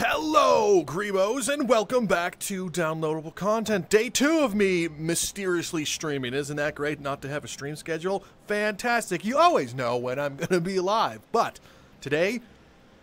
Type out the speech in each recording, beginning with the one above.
Hello, Creemos, and welcome back to Downloadable Content. Day two of me mysteriously streaming. Isn't that great not to have a stream schedule? Fantastic. You always know when I'm going to be live. But today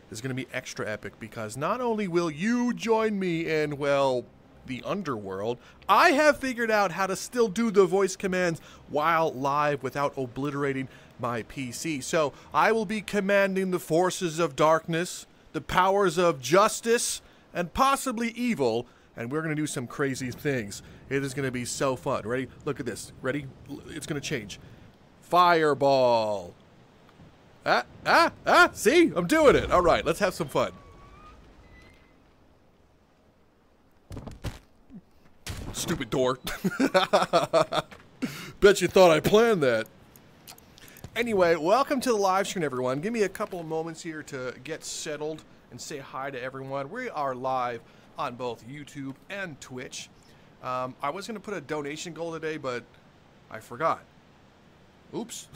is going to be extra epic because not only will you join me in, well, the underworld, I have figured out how to still do the voice commands while live without obliterating my PC. So I will be commanding the forces of darkness the powers of justice and possibly evil, and we're going to do some crazy things. It is going to be so fun. Ready? Look at this. Ready? It's going to change. Fireball. Ah, ah, ah, see? I'm doing it. All right, let's have some fun. Stupid door. Bet you thought I planned that. Anyway, welcome to the live stream, everyone. Give me a couple of moments here to get settled and say hi to everyone. We are live on both YouTube and Twitch. Um, I was going to put a donation goal today, but I forgot. Oops.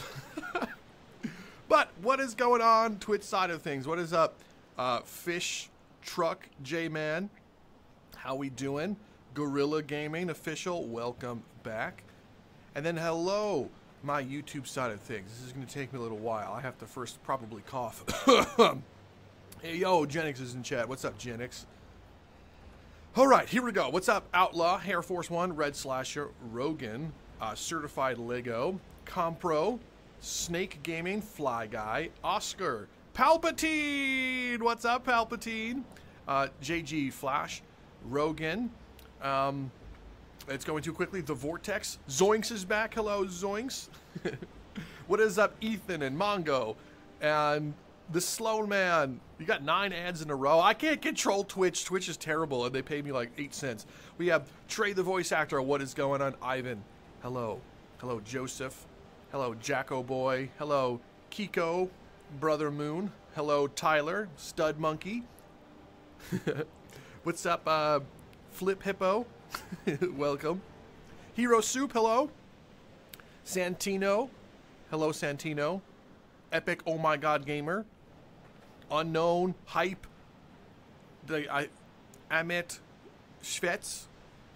but what is going on Twitch side of things? What is up? Uh, Fish Truck J-Man. How we doing? Gorilla Gaming Official, welcome back. And then hello, my YouTube side of things. This is going to take me a little while. I have to first probably cough. hey, yo, Genix is in chat. What's up, Genix? All right, here we go. What's up, Outlaw, Air Force One, Red Slasher, Rogan, uh, Certified Lego, Compro, Snake Gaming, Fly Guy, Oscar, Palpatine. What's up, Palpatine? Uh, JG Flash, Rogan. Um, it's going too quickly. The Vortex. Zoinks is back. Hello, Zoinks. what is up, Ethan and Mongo? And the Slow Man. You got nine ads in a row. I can't control Twitch. Twitch is terrible, and they pay me like eight cents. We have Trey, the voice actor. What is going on? Ivan. Hello. Hello, Joseph. Hello, Jacko Boy. Hello, Kiko, Brother Moon. Hello, Tyler, Stud Monkey. What's up, uh, Flip Hippo? Welcome. Hero Soup, hello. Santino. Hello, Santino. Epic Oh My God Gamer. Unknown. Hype. The, I, Amit Schvetz.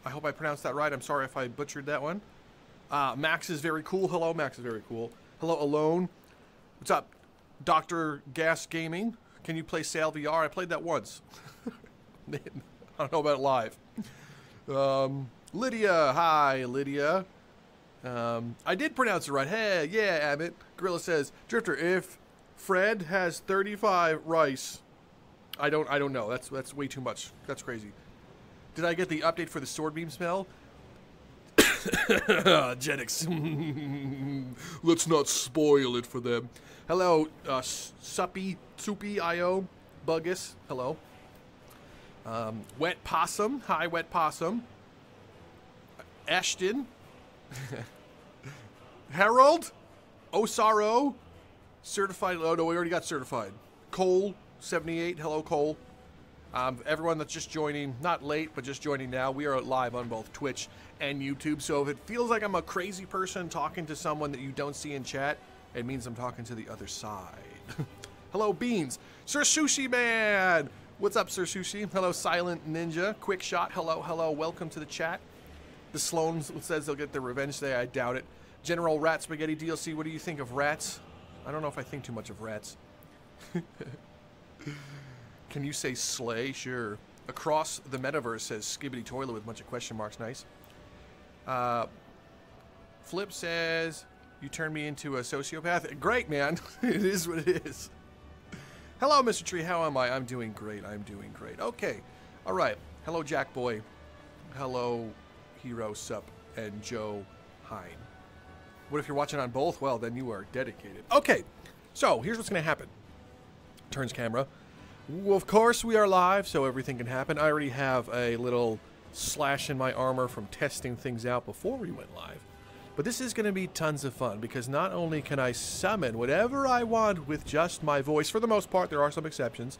I hope I pronounced that right. I'm sorry if I butchered that one. Uh, Max is very cool. Hello, Max is very cool. Hello, Alone. What's up? Dr. Gas Gaming. Can you play Sail VR? I played that once. I don't know about live. Um, Lydia, hi, Lydia. Um, I did pronounce it right. Hey, yeah, Abbott. Gorilla says, Drifter, if Fred has 35 rice, I don't, I don't know. That's that's way too much. That's crazy. Did I get the update for the sword beam smell? Genix. Let's not spoil it for them. Hello, uh, Suppy, Soupy, IO, Buggus. Hello. Um, Wet Possum. Hi, Wet Possum. Ashton. Harold. Osaro. Certified. Oh, no, we already got certified. Cole, 78. Hello, Cole. Um, everyone that's just joining, not late, but just joining now, we are live on both Twitch and YouTube. So if it feels like I'm a crazy person talking to someone that you don't see in chat, it means I'm talking to the other side. Hello, Beans. Sir Sushi Man. What's up, Sir Sushi? Hello, Silent Ninja. Quick shot. Hello, hello. Welcome to the chat. The Sloan says they'll get their revenge today. I doubt it. General Rat Spaghetti DLC. What do you think of rats? I don't know if I think too much of rats. Can you say slay? Sure. Across the metaverse says skibidi toilet with a bunch of question marks. Nice. Uh, Flip says you turned me into a sociopath. Great, man. it is what it is. Hello, Mr. Tree. How am I? I'm doing great. I'm doing great. Okay. All right. Hello, Jack Boy. Hello, Hero Sup and Joe Hine. What if you're watching on both? Well, then you are dedicated. Okay. So here's what's going to happen. Turns camera. Well, of course, we are live, so everything can happen. I already have a little slash in my armor from testing things out before we went live. But this is going to be tons of fun because not only can I summon whatever I want with just my voice, for the most part, there are some exceptions,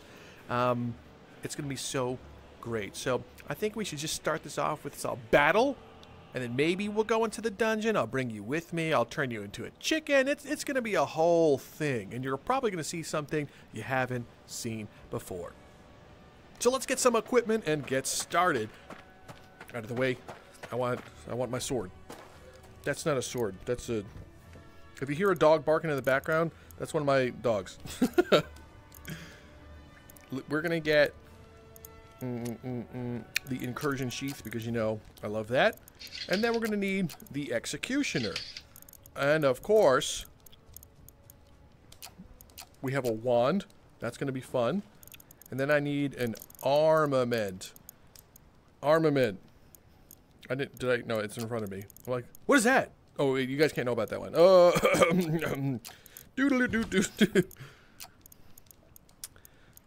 um, it's going to be so great. So I think we should just start this off with a battle, and then maybe we'll go into the dungeon. I'll bring you with me. I'll turn you into a chicken. It's, it's going to be a whole thing, and you're probably going to see something you haven't seen before. So let's get some equipment and get started. Out of the way. I want I want my sword. That's not a sword. That's a If you hear a dog barking in the background, that's one of my dogs. We're going to get mm, mm, mm, the incursion sheath because you know I love that. And then we're going to need the executioner. And of course, we have a wand. That's going to be fun. And then I need an armament. Armament. I didn't, did I, no, it's in front of me. I'm like, what is that? Oh, you guys can't know about that one. Uh, doodle doo doo doo.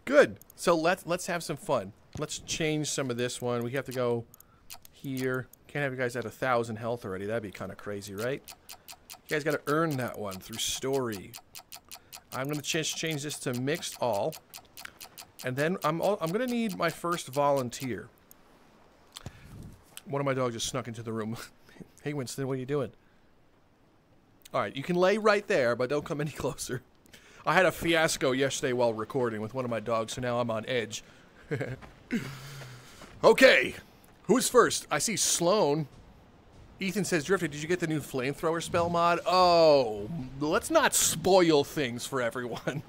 Good. So let's let's have some fun. Let's change some of this one. We have to go here. Can't have you guys at a thousand health already. That'd be kind of crazy, right? You guys got to earn that one through story. I'm gonna just change this to mixed all, and then I'm all, I'm gonna need my first volunteer. One of my dogs just snuck into the room. hey, Winston, what are you doing? All right, you can lay right there, but don't come any closer. I had a fiasco yesterday while recording with one of my dogs, so now I'm on edge. okay, who's first? I see Sloan. Ethan says, Drifted, did you get the new flamethrower spell mod? Oh, let's not spoil things for everyone.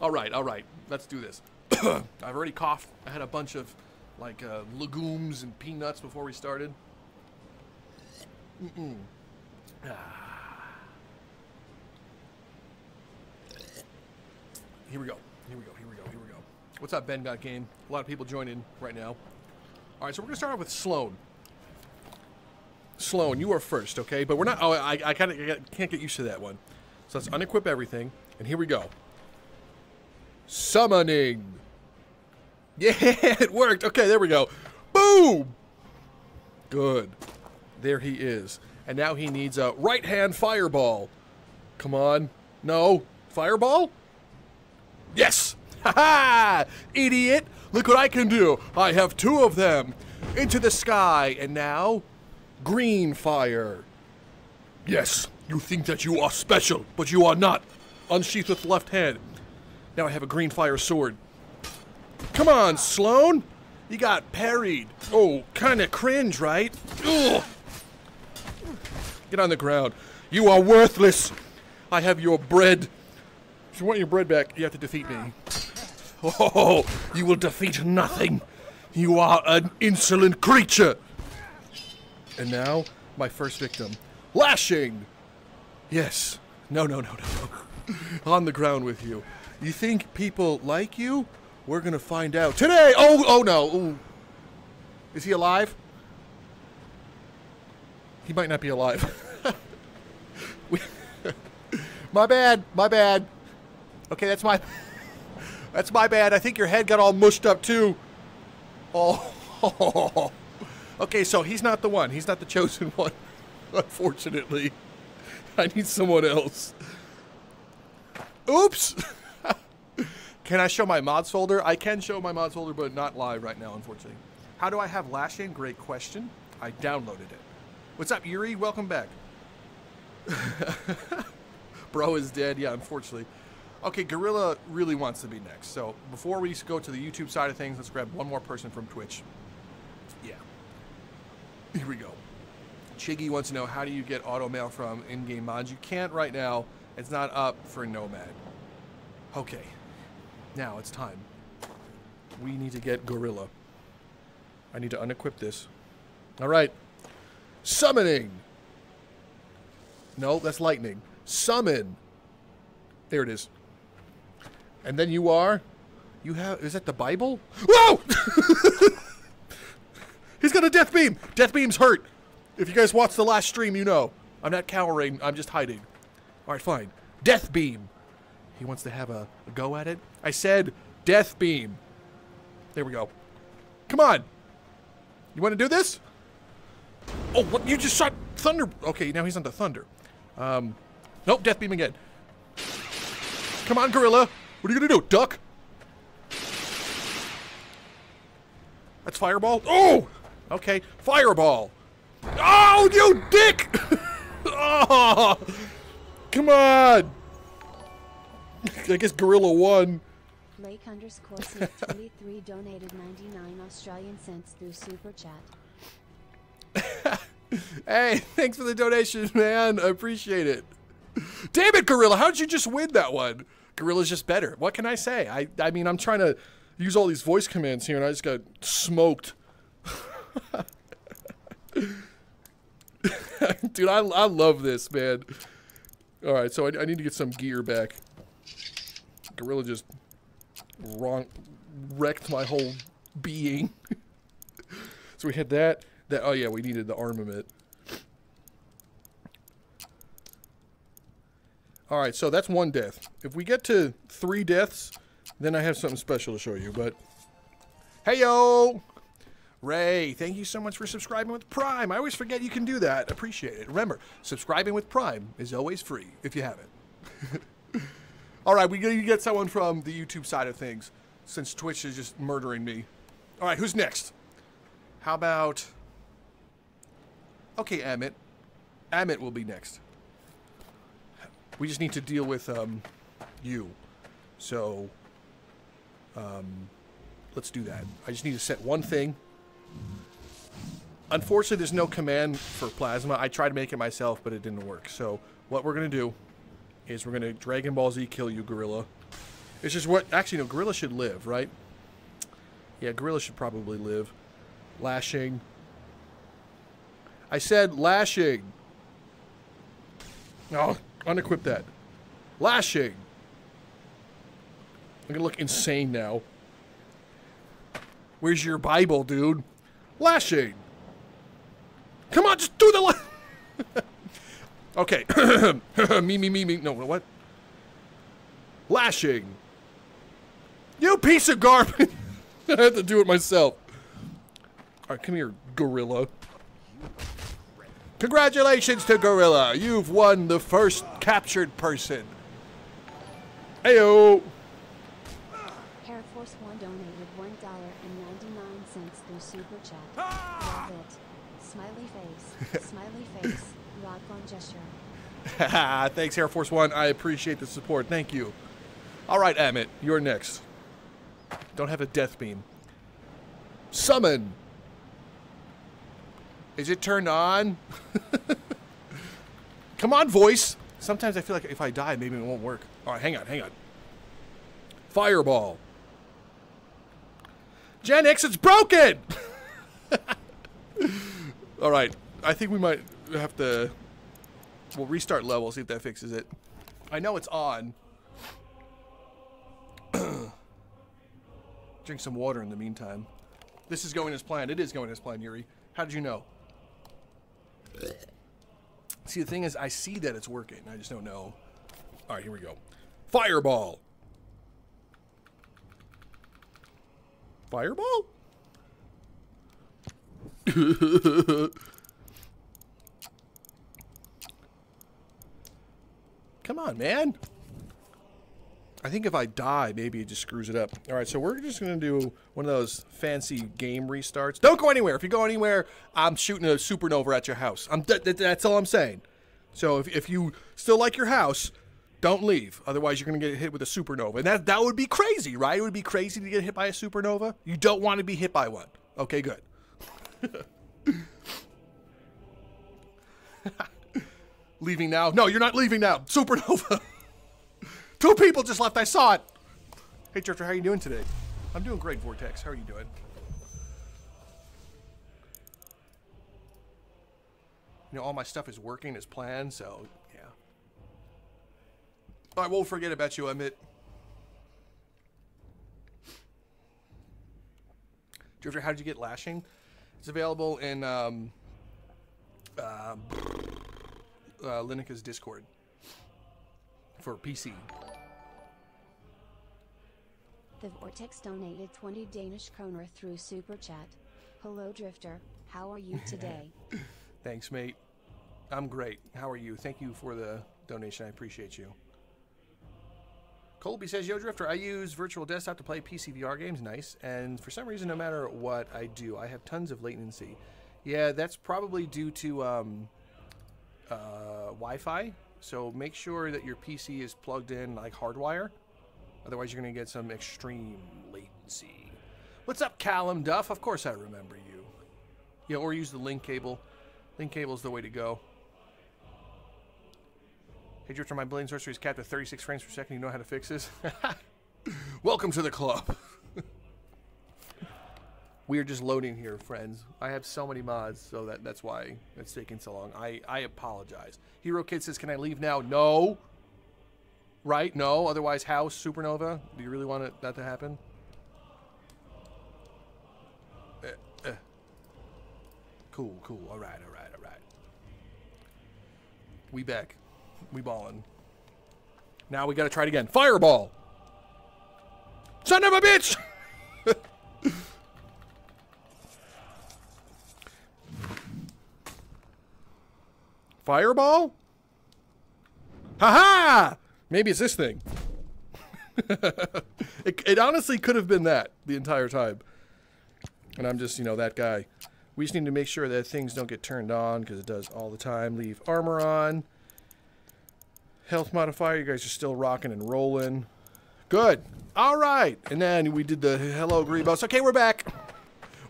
all right, all right, let's do this. I've already coughed. I had a bunch of like uh, legumes and peanuts before we started. Mm -mm. Ah. Here we go. Here we go. Here we go. Here we go. What's up, Ben Got Game? A lot of people joining right now. All right, so we're gonna start off with Sloan. Sloan, you are first, okay? But we're not. Oh, I, I kind of can't get used to that one. So let's unequip everything, and here we go. Summoning. Yeah, it worked. Okay, there we go. Boom! Good. There he is. And now he needs a right-hand fireball. Come on. No. Fireball? Yes! Ha ha! Idiot! Look what I can do! I have two of them! Into the sky, and now... Green fire. Yes, you think that you are special, but you are not. Unsheath with left hand. Now I have a green fire sword. Come on, Sloan. You got parried. Oh, kind of cringe, right? Ugh. Get on the ground. You are worthless. I have your bread. If you want your bread back, you have to defeat me. Oh, you will defeat nothing. You are an insolent creature. And now, my first victim. Lashing! Yes. No, no, no, no, no. on the ground with you. You think people like you? We're gonna find out today. Oh, oh no. Ooh. Is he alive? He might not be alive. my bad. My bad. Okay, that's my. That's my bad. I think your head got all mushed up too. Oh. Okay, so he's not the one. He's not the chosen one. Unfortunately, I need someone else. Oops. Can I show my mods folder? I can show my mods folder, but not live right now, unfortunately. How do I have lashing? Great question. I downloaded it. What's up, Yuri? Welcome back. Bro is dead. Yeah, unfortunately. Okay, Gorilla really wants to be next. So before we go to the YouTube side of things, let's grab one more person from Twitch. Yeah. Here we go. Chiggy wants to know how do you get auto mail from in-game mods? You can't right now. It's not up for Nomad. Okay. Now it's time. We need to get Gorilla. I need to unequip this. All right. Summoning. No, that's lightning. Summon. There it is. And then you are. You have. Is that the Bible? Whoa! He's got a death beam. Death beam's hurt. If you guys watched the last stream, you know. I'm not cowering. I'm just hiding. All right, fine. Death beam. He wants to have a, a go at it. I said death beam. There we go. Come on. You want to do this? Oh, what? You just shot thunder. Okay, now he's on the thunder. Um, nope, death beam again. Come on, gorilla. What are you gonna do? Duck? That's fireball. Oh! Okay, fireball. Oh, you dick! oh! Come on! I guess Gorilla won. Lake underscore Sneak 23 donated 99 Australian cents through Super Chat. Hey, thanks for the donation, man. I appreciate it. Damn it, Gorilla. How did you just win that one? Gorilla's just better. What can I say? I, I mean, I'm trying to use all these voice commands here, and I just got smoked. Dude, I, I love this, man. All right, so I, I need to get some gear back. Gorilla just wrong, wrecked my whole being. so we had that. That oh yeah, we needed the armament. All right, so that's one death. If we get to three deaths, then I have something special to show you. But hey yo, Ray, thank you so much for subscribing with Prime. I always forget you can do that. Appreciate it. Remember, subscribing with Prime is always free if you haven't. All right, we gotta get someone from the YouTube side of things, since Twitch is just murdering me. All right, who's next? How about? Okay, Amit. Amit will be next. We just need to deal with um, you. So, um, let's do that. I just need to set one thing. Unfortunately, there's no command for plasma. I tried to make it myself, but it didn't work. So, what we're gonna do is we're gonna Dragon Ball Z kill you, Gorilla. It's just what actually no, Gorilla should live, right? Yeah, Gorilla should probably live. Lashing. I said lashing. No, unequip that. Lashing. I'm gonna look insane now. Where's your Bible, dude? Lashing. Come on, just do the. Okay. me, me, me, me. No, what? Lashing. You piece of garbage. I have to do it myself. All right, come here, gorilla. Congratulations to Gorilla. You've won the first captured person. Heyo. Air Force One donated one dollar and ninety nine cents through Super Chat. Love it. Smiley face. Smiley face. Rock on gesture. Thanks, Air Force One. I appreciate the support. Thank you. All right, Amit, you're next. Don't have a death beam. Summon. Is it turned on? Come on, voice. Sometimes I feel like if I die, maybe it won't work. All right, hang on, hang on. Fireball. Genix, it's broken! All right, I think we might have to. We'll restart level, see if that fixes it. I know it's on. Drink some water in the meantime. This is going as planned. It is going as planned, Yuri. How did you know? See, the thing is, I see that it's working. I just don't know. All right, here we go. Fireball. Fireball? Come on, man. I think if I die, maybe it just screws it up. All right, so we're just going to do one of those fancy game restarts. Don't go anywhere. If you go anywhere, I'm shooting a supernova at your house. I'm th th that's all I'm saying. So if, if you still like your house, don't leave. Otherwise, you're going to get hit with a supernova. And that, that would be crazy, right? It would be crazy to get hit by a supernova. You don't want to be hit by one. Okay, good. leaving now? No, you're not leaving now. Supernova. Two people just left. I saw it. Hey, Drifter, how are you doing today? I'm doing great, Vortex. How are you doing? You know, all my stuff is working as planned, so yeah. I won't forget about you, Emmett. Drifter, how did you get lashing? It's available in um, uh, uh, Lyneca's Discord for PC. The Vortex donated 20 Danish kroner through Super Chat. Hello, Drifter. How are you today? Thanks, mate. I'm great. How are you? Thank you for the donation. I appreciate you. Colby says, Yo, Drifter, I use virtual desktop to play PC VR games. Nice. And for some reason, no matter what I do, I have tons of latency. Yeah, that's probably due to um, uh, Wi Fi. So make sure that your PC is plugged in like hardwire. Otherwise, you're going to get some extreme latency. What's up, Callum Duff? Of course I remember you. Yeah, or use the link cable. Link cable is the way to go. Hey, Drifter, my blade sorcery is capped at 36 frames per second. You know how to fix this? Welcome to the club. We are just loading here, friends. I have so many mods, so that, that's why it's taking so long. I, I apologize. Hero Kid says, can I leave now? No. Right? No. Otherwise, house, supernova. Do you really want it, that to happen? Eh, eh. Cool, cool. All right, all right, all right. We back. We balling. Now we gotta try it again. Fireball! Son of a bitch! Fireball? Haha! -ha! Maybe it's this thing. it, it honestly could have been that the entire time. And I'm just, you know, that guy. We just need to make sure that things don't get turned on because it does all the time. Leave armor on. Health modifier, you guys are still rocking and rolling. Good. All right. And then we did the hello Grievous. Okay, we're back.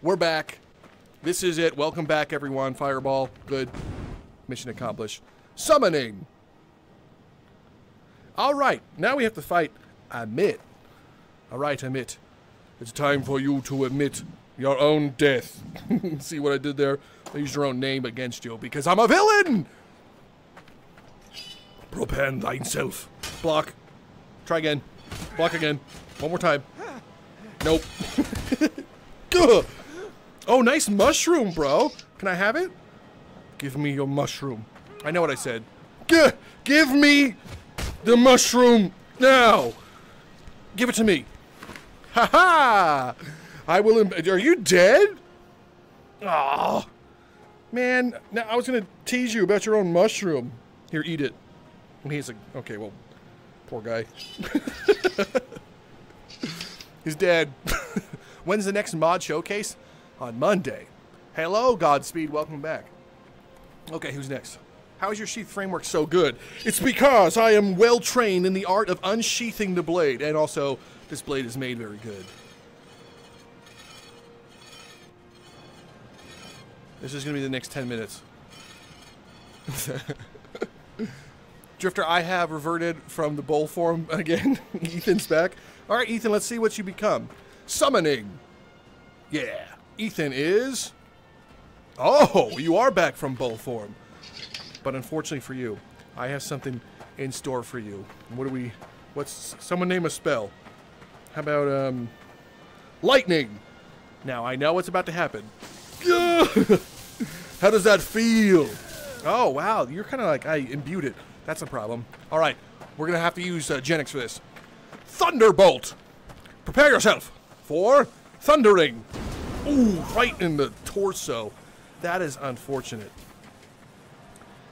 We're back. This is it. Welcome back, everyone. Fireball. Good. Mission accomplished. Summoning. All right. Now we have to fight Amit. All right, Amit. It's time for you to admit your own death. See what I did there? I used your own name against you because I'm a villain! Propend thyself. Block. Try again. Block again. One more time. Nope. oh, nice mushroom, bro. Can I have it? Give me your mushroom. I know what I said. G give me the mushroom now. Give it to me. Ha ha! I will. Are you dead? Oh, man. Now I was gonna tease you about your own mushroom. Here, eat it. And he's like, okay, well, poor guy. he's dead. When's the next mod showcase? On Monday. Hello, Godspeed. Welcome back. Okay, who's next? How is your sheath framework so good? It's because I am well trained in the art of unsheathing the blade, and also this blade is made very good. This is going to be the next 10 minutes. Drifter, I have reverted from the bowl form again. Ethan's back. All right, Ethan, let's see what you become. Summoning. Yeah. Ethan is... Oh, you are back from bowl form. But unfortunately for you, I have something in store for you. What do we... What's... Someone name a spell. How about, um... Lightning! Now, I know what's about to happen. How does that feel? Oh, wow. You're kind of like, I imbued it. That's a problem. All right. We're going to have to use uh, Genix for this. Thunderbolt! Prepare yourself for thundering. Ooh, right in the torso. That is unfortunate.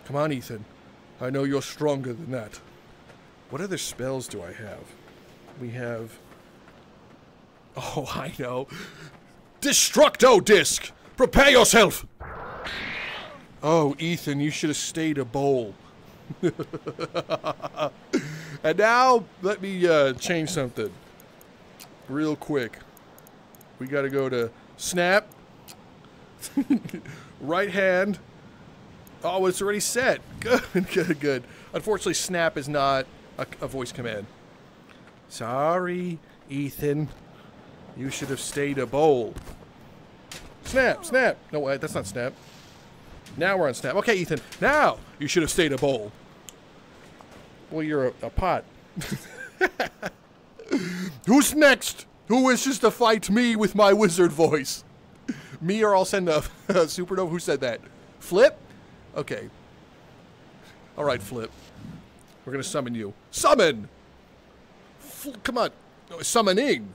Come on, Ethan. I know you're stronger than that. What other spells do I have? We have... Oh, I know. Destructo Disc! Prepare yourself! Oh, Ethan, you should have stayed a bowl. and now, let me uh, change something. Real quick. We got to go to snap. right hand. Oh, it's already set. Good, good, good. Unfortunately, snap is not a, a voice command. Sorry, Ethan. You should have stayed a bowl. Snap, snap. No, wait, that's not snap. Now we're on snap. Okay, Ethan. Now you should have stayed a bowl. Well, you're a, a pot. Who's next? Who wishes to fight me with my wizard voice? Me or I'll send a, a supernova. Who said that? Flip? Okay. All right, Flip. We're going to summon you. Summon! F come on. summoning.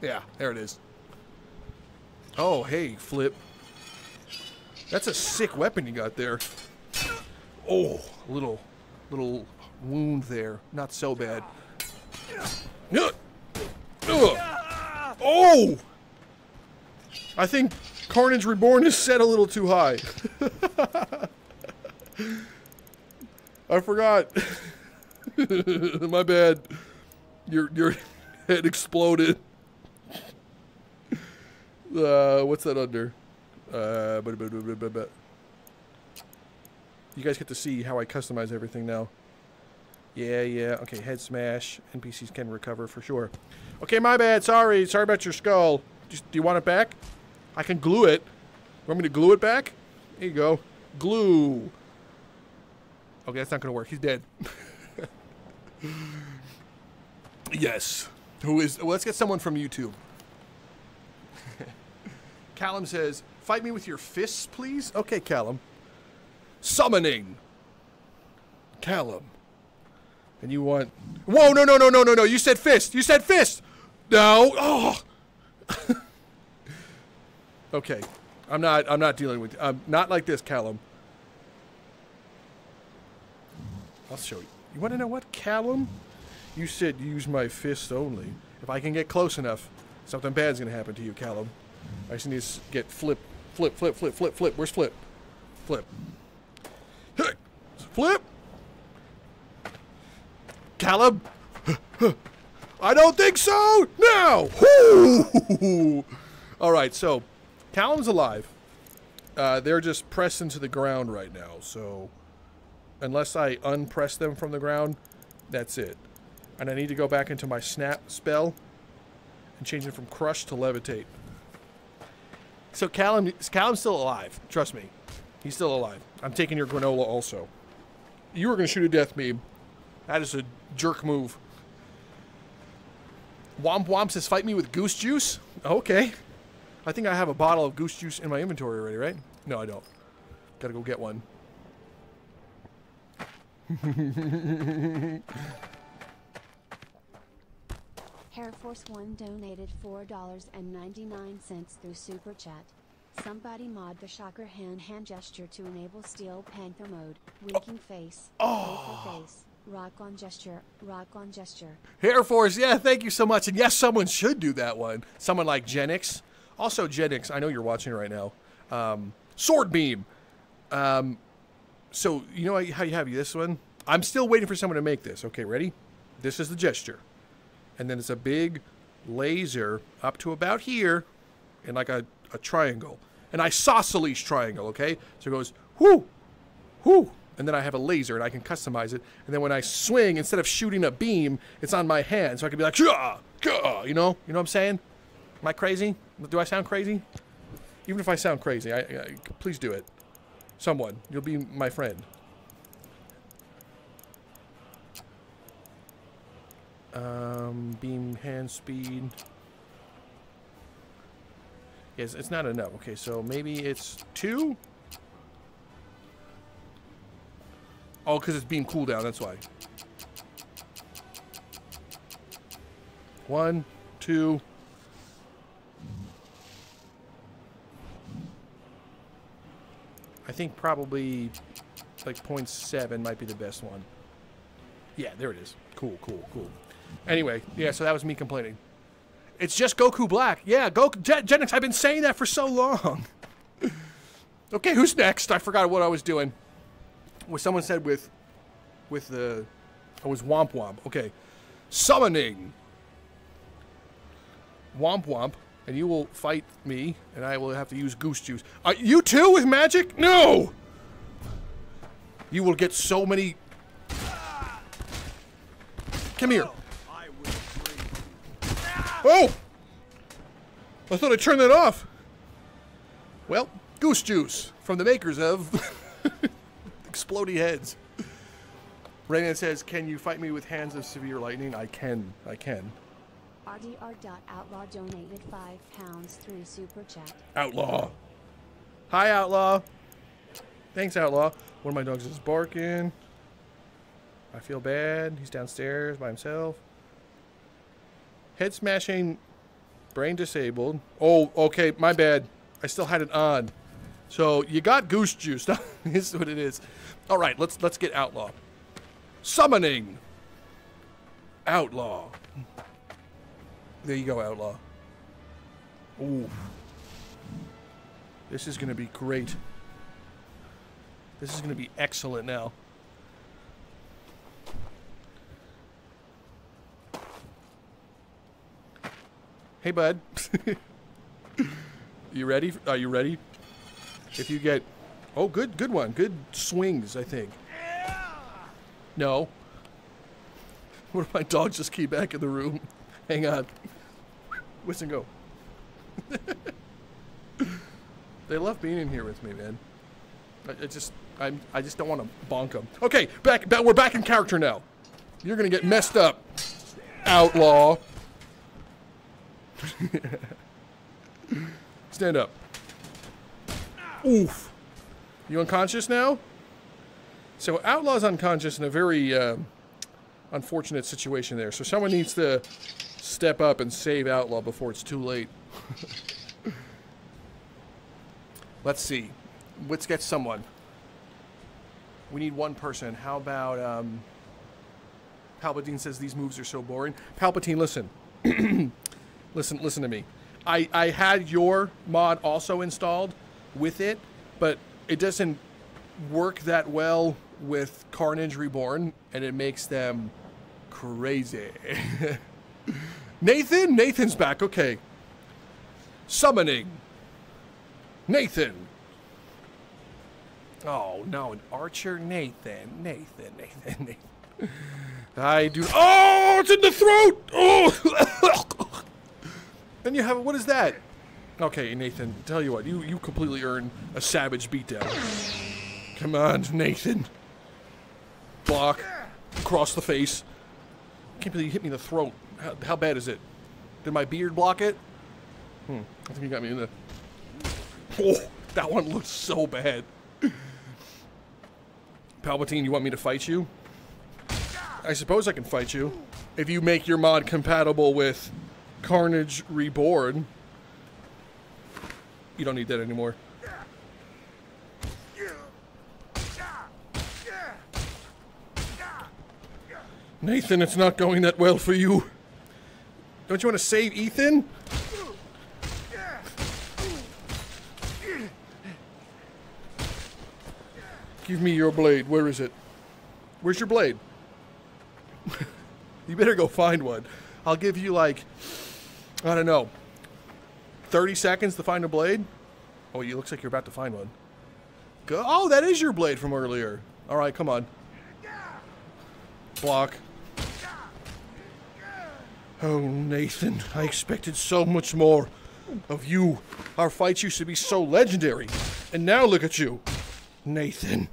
Yeah, there it is. Oh, hey, Flip. That's a sick weapon you got there. Oh, little, little wound there. Not so bad. Oh! I think Carnage Reborn is set a little too high. I forgot. My bad. Your your head exploded. Uh, what's that under? Uh. You guys get to see how I customize everything now. Yeah, yeah. Okay, head smash. NPCs can recover for sure. Okay, my bad. Sorry. Sorry about your skull. Just, do you want it back? I can glue it. Want me to glue it back? There you go. Glue. Okay, that's not going to work. He's dead. yes. Who is... Well, let's get someone from YouTube. Callum says, fight me with your fists, please? Okay, Callum. Summoning. Callum. And you want... Whoa, no, no, no, no, no, no. You said fist. You said fist. No. Oh. okay. I'm not, I'm not dealing with... Um, not like this, Callum. I'll show you. You want to know what, Callum? You said use my fist only. If I can get close enough, something bad's to happen to you, Callum. I just need to get flip, flip, flip, flip, flip, flip. Where's flip? Flip. Flip! Callum? I don't think so! Now! Alright, so, Callum's alive. Uh, they're just pressed into the ground right now, so unless I unpress them from the ground, that's it. And I need to go back into my snap spell and change it from crush to levitate. So Callum, Callum's still alive. Trust me. He's still alive. I'm taking your granola also. You were going to shoot a death beam. That is a jerk move. Womp Womp says, fight me with goose juice? Okay. I think I have a bottle of goose juice in my inventory already, right? No, I don't. Gotta go get one. Hair Force One donated $4.99 through Super Chat. Somebody mod the shocker hand hand gesture to enable Steel Panther mode. Winking face. Oh. face. Rock on gesture. Rock on gesture. Hair Force, yeah, thank you so much. And yes, someone should do that one. Someone like Genix. Also, Genix, I know you're watching right now. Um, Sword Beam. Um, so, you know how you have this one? I'm still waiting for someone to make this. Okay, ready? This is the gesture. And then it's a big laser up to about here in like a, a triangle. An isosceles triangle, okay? So it goes, whoo, whoo. And then I have a laser and I can customize it. And then when I swing, instead of shooting a beam, it's on my hand. So I can be like, Shah! Shah! you know? You know what I'm saying? Am I crazy? Do I sound crazy? Even if I sound crazy, I, I please do it. Someone. You'll be my friend. Um, beam hand speed. Yes, it's not enough. Okay, so maybe it's two? Oh, because it's beam cooldown, that's why. One, two. I think probably like 0.7 might be the best one. Yeah, there it is. Cool, cool, cool. Anyway, yeah, so that was me complaining. It's just Goku Black. Yeah, Goku Gen Genix, I've been saying that for so long. okay, who's next? I forgot what I was doing. What someone said with with the it was Womp Womp. Okay. Summoning. Womp Womp, and you will fight me, and I will have to use Goose Juice. Uh, you too with magic? No! You will get so many... Come here. Oh! I thought I turned that off. Well, goose juice from the makers of Explody Heads. Raynan says, can you fight me with hands of severe lightning? I can. I can. RDR.outlaw donated 5 pounds through Super Chat. Outlaw. Hi, Outlaw. Thanks, Outlaw. One of my dogs is barking. I feel bad. He's downstairs by himself. Head smashing, brain disabled. Oh, okay, my bad. I still had it on. So you got goose juice. this is what it is. All right, let's let's get outlaw. Summoning. Outlaw. There you go, outlaw. Ooh. This is going to be great. This is going to be excellent now. Hey, bud. you ready? Are you ready? If you get... Oh, good, good one. Good swings, I think. No. What if my dogs just keep back in the room? Hang on. Whisk and go. they love being in here with me, man. I, I just, I'm, I just don't want to bonk them. Okay, back, back, we're back in character now. You're gonna get messed up, outlaw. Stand up. Oof. You unconscious now? So Outlaw's unconscious in a very uh, unfortunate situation there. So someone needs to step up and save Outlaw before it's too late. Let's see. Let's get someone. We need one person. How about um, Palpatine says these moves are so boring. Palpatine, listen. listen, listen to me. I, I had your mod also installed with it, but it doesn't work that well with Carnage Reborn, and it makes them crazy. Nathan? Nathan's back. Okay. Summoning. Nathan. Oh, no. An archer? Nathan. Nathan. Nathan. Nathan. I do. Oh, it's in the throat! Oh! then you have. What is that? Okay, Nathan. Tell you what. You, you completely earn a savage beatdown. Come on, Nathan. Block. Across the face. Can't believe you hit me in the throat. How, how bad is it? Did my beard block it? Hmm. I think you got me in the. Oh, that one looks so bad. Palpatine, you want me to fight you? I suppose I can fight you. If you make your mod compatible with Carnage Reborn. You don't need that anymore. Nathan, it's not going that well for you. Don't you want to save Ethan? Give me your blade. Where is it? Where's your blade? you better go find one. I'll give you like, I don't know, 30 seconds to find a blade. Oh, it looks like you're about to find one. Go. Oh, that is your blade from earlier. All right, come on. Block. Oh, Nathan, I expected so much more of you. Our fights used to be so legendary. And now look at you. Nathan.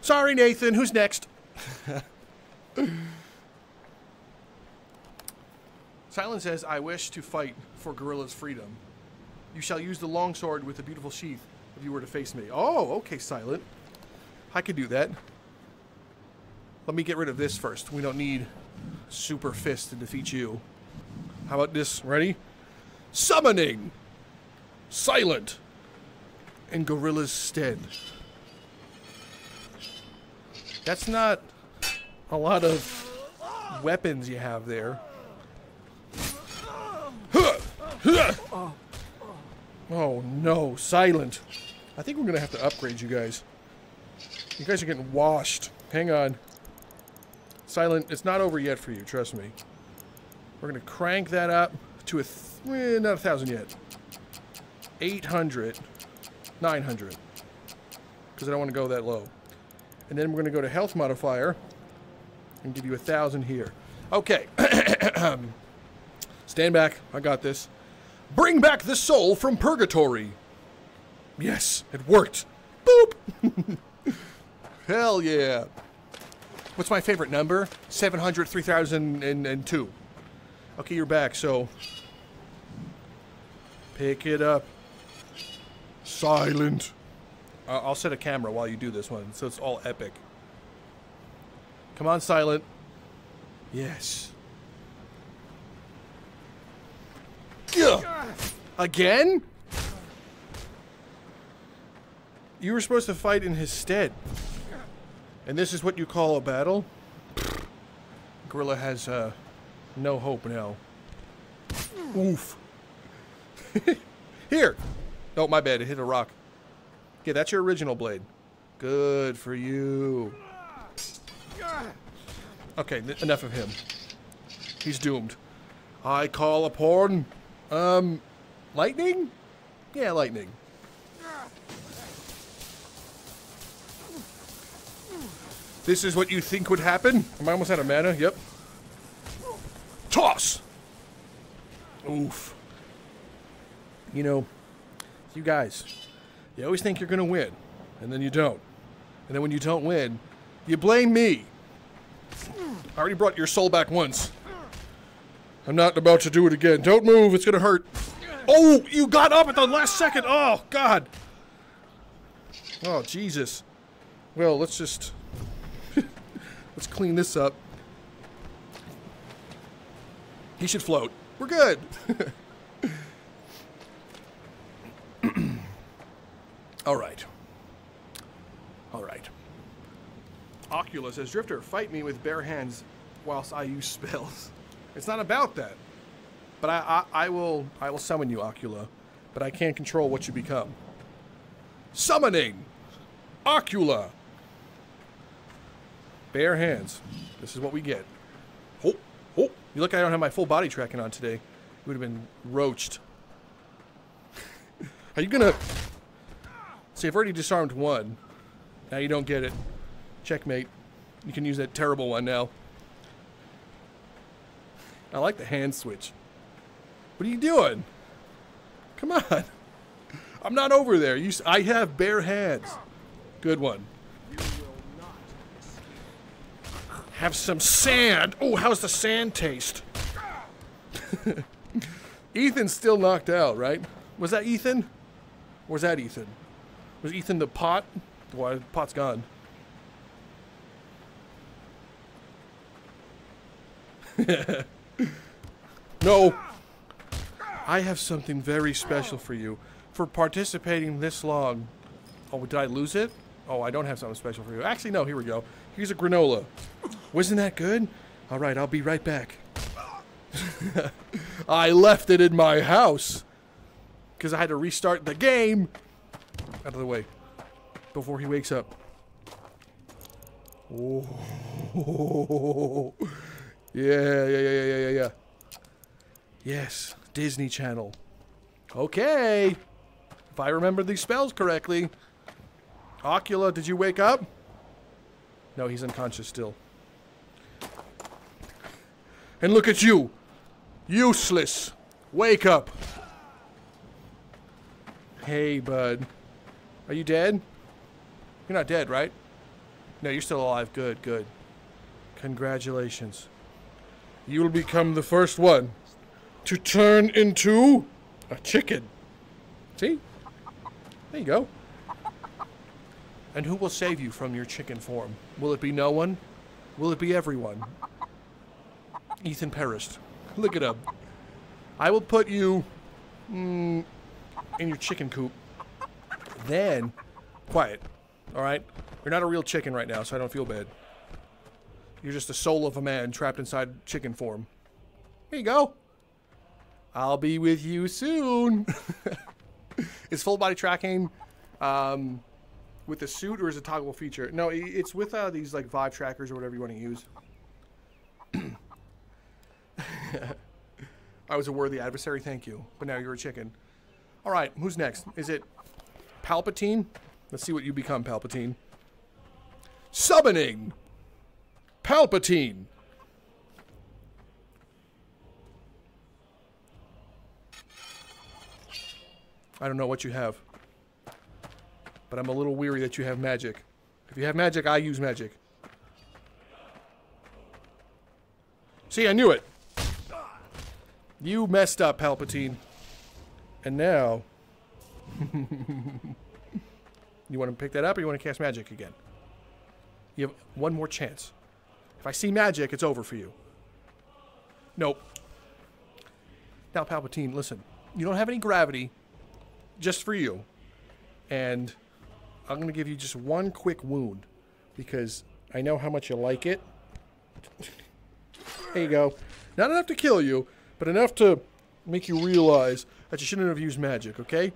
Sorry, Nathan. Who's next? Silent says, I wish to fight for Gorilla's freedom. You shall use the longsword with the beautiful sheath if you were to face me. Oh, okay, Silent. I could do that. Let me get rid of this first. We don't need super fist to defeat you. How about this? Ready? Summoning! Silent! In Gorilla's stead. That's not a lot of weapons you have there. Oh no, silent. I think we're gonna have to upgrade you guys. You guys are getting washed. Hang on. Silent, it's not over yet for you, trust me. We're gonna crank that up to a, eh, not a thousand yet. 800, 900. Because I don't want to go that low. And then we're gonna go to health modifier and give you a thousand here. Okay. Stand back, I got this. Bring back the soul from purgatory. Yes, it worked. Boop. Hell yeah. What's my favorite number? 700, 3002. Okay, you're back, so. Pick it up. Silent. Uh, I'll set a camera while you do this one, so it's all epic. Come on, Silent. Yes. Gah! Again? You were supposed to fight in his stead. And this is what you call a battle? Gorilla has, uh, no hope now. Oof. Here! Oh, my bad. It hit a rock. Okay, that's your original blade. Good for you. Okay, enough of him. He's doomed. I call upon, um, lightning? Yeah, lightning. This is what you think would happen? Am I almost out of mana? Yep. Toss! Oof. You know, you guys, you always think you're going to win, and then you don't. And then when you don't win, you blame me. I already brought your soul back once. I'm not about to do it again. Don't move, it's going to hurt. Oh, you got up at the last second. Oh, God. Oh, Jesus. Well, let's just... let's clean this up. He should float. We're good. All right. All right. Ocula says, Drifter, fight me with bare hands whilst I use spells. It's not about that. But I, I, I will I will summon you, Ocula. But I can't control what you become. Summoning! Ocula! Bare hands. This is what we get. Oh, oh. You look, I don't have my full body tracking on today. Would have been roached. Are you gonna... See, I've already disarmed one. Now you don't get it. Checkmate. You can use that terrible one now. I like the hand switch. What are you doing? Come on. I'm not over there. You, I have bare hands. Good one. Have some sand. Oh, how's the sand taste? Ethan's still knocked out, right? Was that Ethan? Or was that Ethan? Was Ethan the pot? Why, the pot's gone. no. I have something very special for you. For participating this long. Oh, did I lose it? Oh, I don't have something special for you. Actually, no, here we go. Here's a granola. Wasn't that good? All right, I'll be right back. I left it in my house. Because I had to restart the game. Out of the way. Before he wakes up. Oh. Yeah, yeah, yeah, yeah, yeah, yeah. Yes, Disney Channel. Okay. If I remember these spells correctly. Ocula, did you wake up? No, he's unconscious still. And look at you. Useless. Wake up. Hey, bud. Are you dead? You're not dead, right? No, you're still alive. Good, good. Congratulations. You will become the first one to turn into a chicken. See? There you go. And who will save you from your chicken form? Will it be no one? Will it be everyone? Ethan perished. Look it up. I will put you mm, in your chicken coop. Then, quiet. All right? You're not a real chicken right now, so I don't feel bad. You're just the soul of a man trapped inside chicken form. Here you go. I'll be with you soon. is full body tracking um, with the suit or is it toggle feature? No, it's with uh, these like Vive trackers or whatever you want to use. I was a worthy adversary, thank you. But now you're a chicken. All right, who's next? Is it Palpatine? Let's see what you become, Palpatine. Summoning! Palpatine! I don't know what you have. But I'm a little weary that you have magic. If you have magic, I use magic. See, I knew it. You messed up, Palpatine. And now... you want to pick that up or you want to cast magic again? You have one more chance. If I see magic, it's over for you. Nope. Now, Palpatine, listen. You don't have any gravity. Just for you. And I'm going to give you just one quick wound. Because I know how much you like it. there you go. Not enough to kill you, but enough to make you realize that you shouldn't have used magic, okay?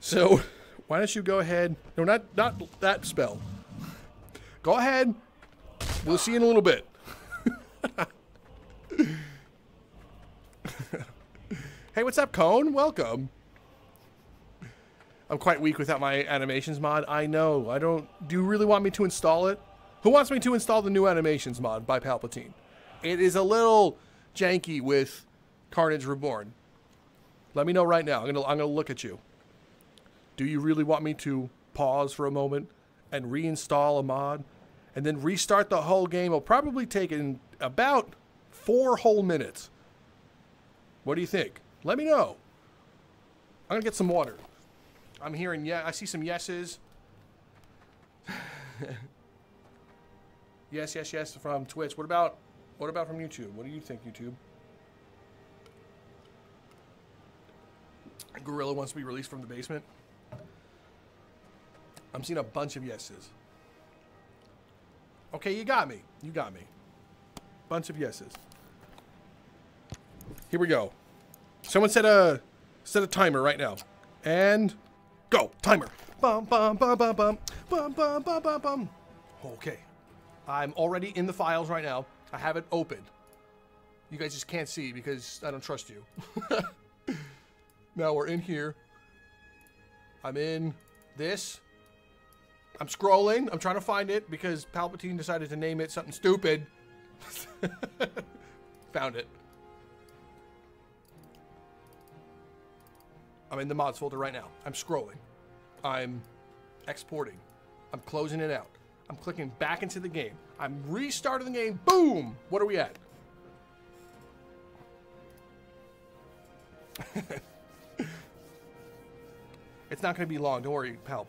So, why don't you go ahead... No, not, not that spell. Go ahead. We'll see you in a little bit. hey, what's up, Cone? Welcome. I'm quite weak without my animations mod. I know. I don't. Do you really want me to install it? Who wants me to install the new animations mod by Palpatine? It is a little janky with Carnage Reborn. Let me know right now. I'm gonna I'm gonna look at you. Do you really want me to pause for a moment and reinstall a mod and then restart the whole game? It'll probably take in about four whole minutes. What do you think? Let me know. I'm gonna get some water. I'm hearing yeah. I see some yeses. yes, yes, yes from Twitch. What about what about from YouTube? What do you think, YouTube? Gorilla wants to be released from the basement. I'm seeing a bunch of yeses. Okay, you got me. You got me. Bunch of yeses. Here we go. Someone set a set a timer right now. And Go! Timer! Bum, bum, bum, bum, bum. Bum, bum, bum, bum, bum. Okay. I'm already in the files right now. I have it open. You guys just can't see because I don't trust you. now we're in here. I'm in this. I'm scrolling. I'm trying to find it because Palpatine decided to name it something stupid. Found it. I'm in the mods folder right now. I'm scrolling. I'm exporting. I'm closing it out. I'm clicking back into the game. I'm restarting the game. Boom! What are we at? it's not going to be long. Don't worry, Palp.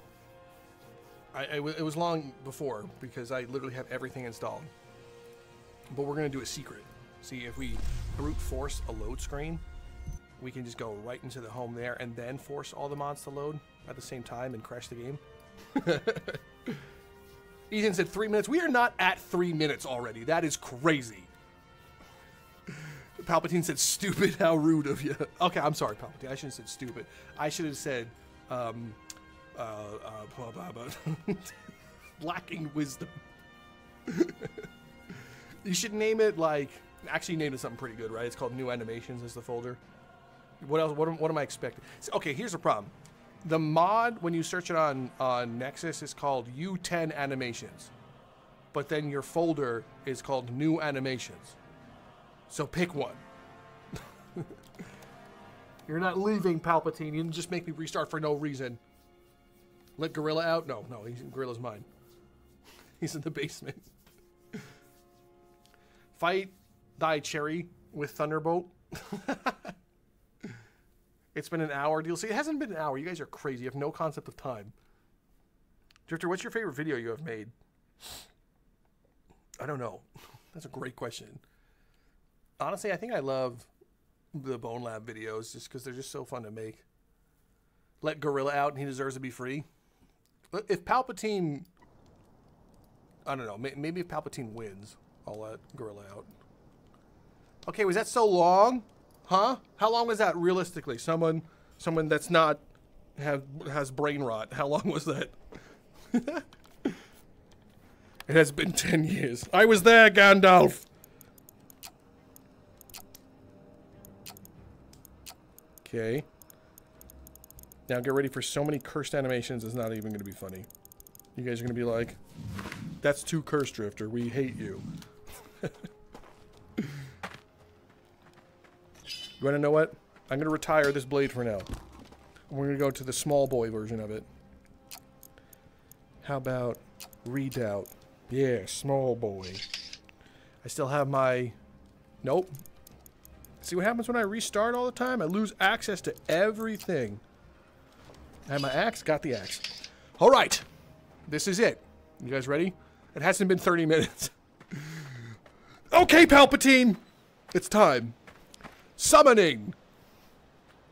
I, I, it was long before because I literally have everything installed. But we're going to do a secret. See, if we brute force a load screen, we can just go right into the home there and then force all the mods to load at the same time and crash the game. Ethan said three minutes. We are not at three minutes already. That is crazy. Palpatine said, stupid, how rude of you. Okay, I'm sorry, Palpatine. I shouldn't have said stupid. I should have said, um, uh, uh, blah, blah, blah. lacking wisdom. you should name it like, actually name it something pretty good, right? It's called New Animations as the folder. What else? What am, what am I expecting? So, okay, here's the problem the mod when you search it on on Nexus is called U10 Animations, but then your folder is called New Animations. So pick one. You're not leaving Palpatine. You just make me restart for no reason. Let Gorilla out? No, no, he's Gorilla's mine. he's in the basement. Fight Die Cherry with Thunderbolt. It's been an hour DLC. It hasn't been an hour. You guys are crazy. You have no concept of time. Drifter, what's your favorite video you have made? I don't know. That's a great question. Honestly, I think I love the Bonelab videos just because they're just so fun to make. Let Gorilla out and he deserves to be free. If Palpatine, I don't know, maybe if Palpatine wins, I'll let Gorilla out. Okay, was that so long? Huh? How long was that realistically? Someone someone that's not have has brain rot. How long was that? it has been 10 years. I was there, Gandalf. Okay. Now get ready for so many cursed animations, it's not even going to be funny. You guys are going to be like, that's too cursed, Drifter. We hate you. You want to know what? I'm going to retire this blade for now. We're going to go to the small boy version of it. How about redoubt? Yeah, small boy. I still have my... Nope. See what happens when I restart all the time? I lose access to everything. I have my axe, got the axe. All right. This is it. You guys ready? It hasn't been 30 minutes. okay, Palpatine. It's time. Summoning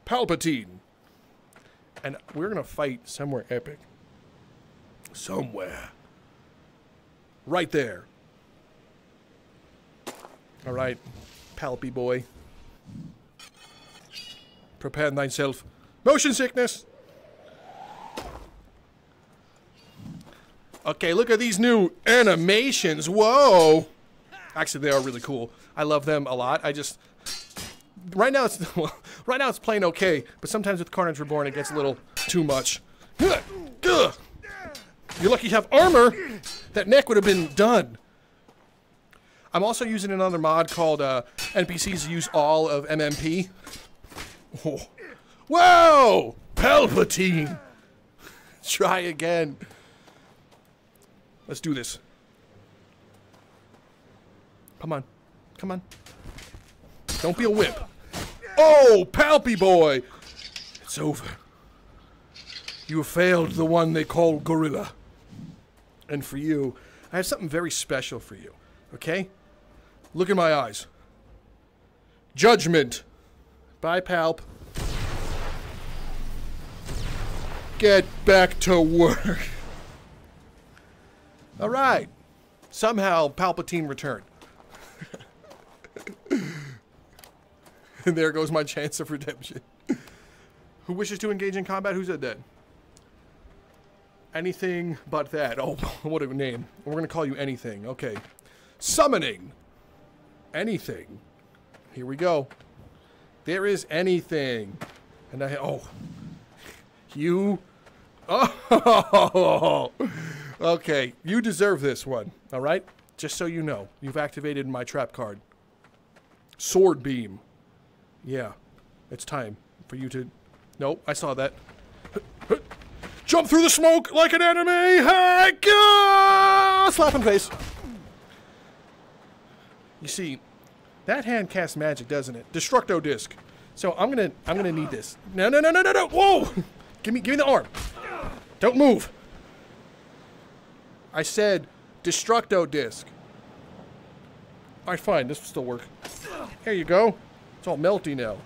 Palpatine. And we're going to fight somewhere epic. Somewhere. Right there. All right, Palpy boy. Prepare thyself. Motion sickness. Okay, look at these new animations. Whoa. Actually, they are really cool. I love them a lot. I just right now it's well, right now it's playing okay, but sometimes with Carnage Reborn it gets a little too much. You're lucky you have armor. That neck would have been done. I'm also using another mod called uh, NPCs use all of MMP. Oh. Whoa! Palpatine! Try again. Let's do this. Come on. Come on. Don't be a whip. Oh, Palpy boy! It's over. You failed the one they call Gorilla. And for you, I have something very special for you. Okay? Look in my eyes. Judgment. Bye, Palp. Get back to work. All right. Somehow Palpatine returned. And there goes my chance of redemption. Who wishes to engage in combat? Who's that? Anything but that. Oh, what a name. We're going to call you anything. Okay. Summoning. Anything. Here we go. There is anything. And I... Oh. You... Oh! Okay. You deserve this one. All right? Just so you know. You've activated my trap card. Sword Beam. Yeah. It's time for you to... Nope, I saw that. Jump through the smoke like an enemy! Hey, go! Slap in face. You see, that hand casts magic, doesn't it? Destructo disc. So I'm gonna I'm gonna need this. No no no no no no! Whoa! give me give me the arm. Don't move. I said Destructo disc. Alright, fine. This will still work. There you go. It's all melty now.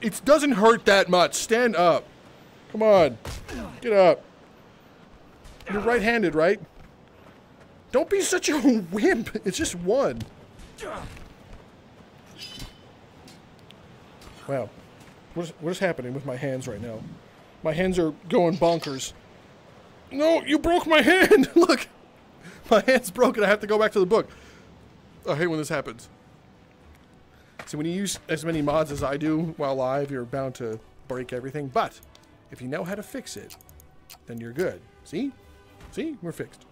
It doesn't hurt that much. Stand up. Come on. Get up. You're right-handed, right? Don't be such a wimp. It's just one. Wow. What is, what is happening with my hands right now? My hands are going bonkers. No, you broke my hand! Look! My hand's broken. I have to go back to the book. I hate when this happens. So when you use as many mods as I do while live, you're bound to break everything. But if you know how to fix it, then you're good. See? See? We're fixed.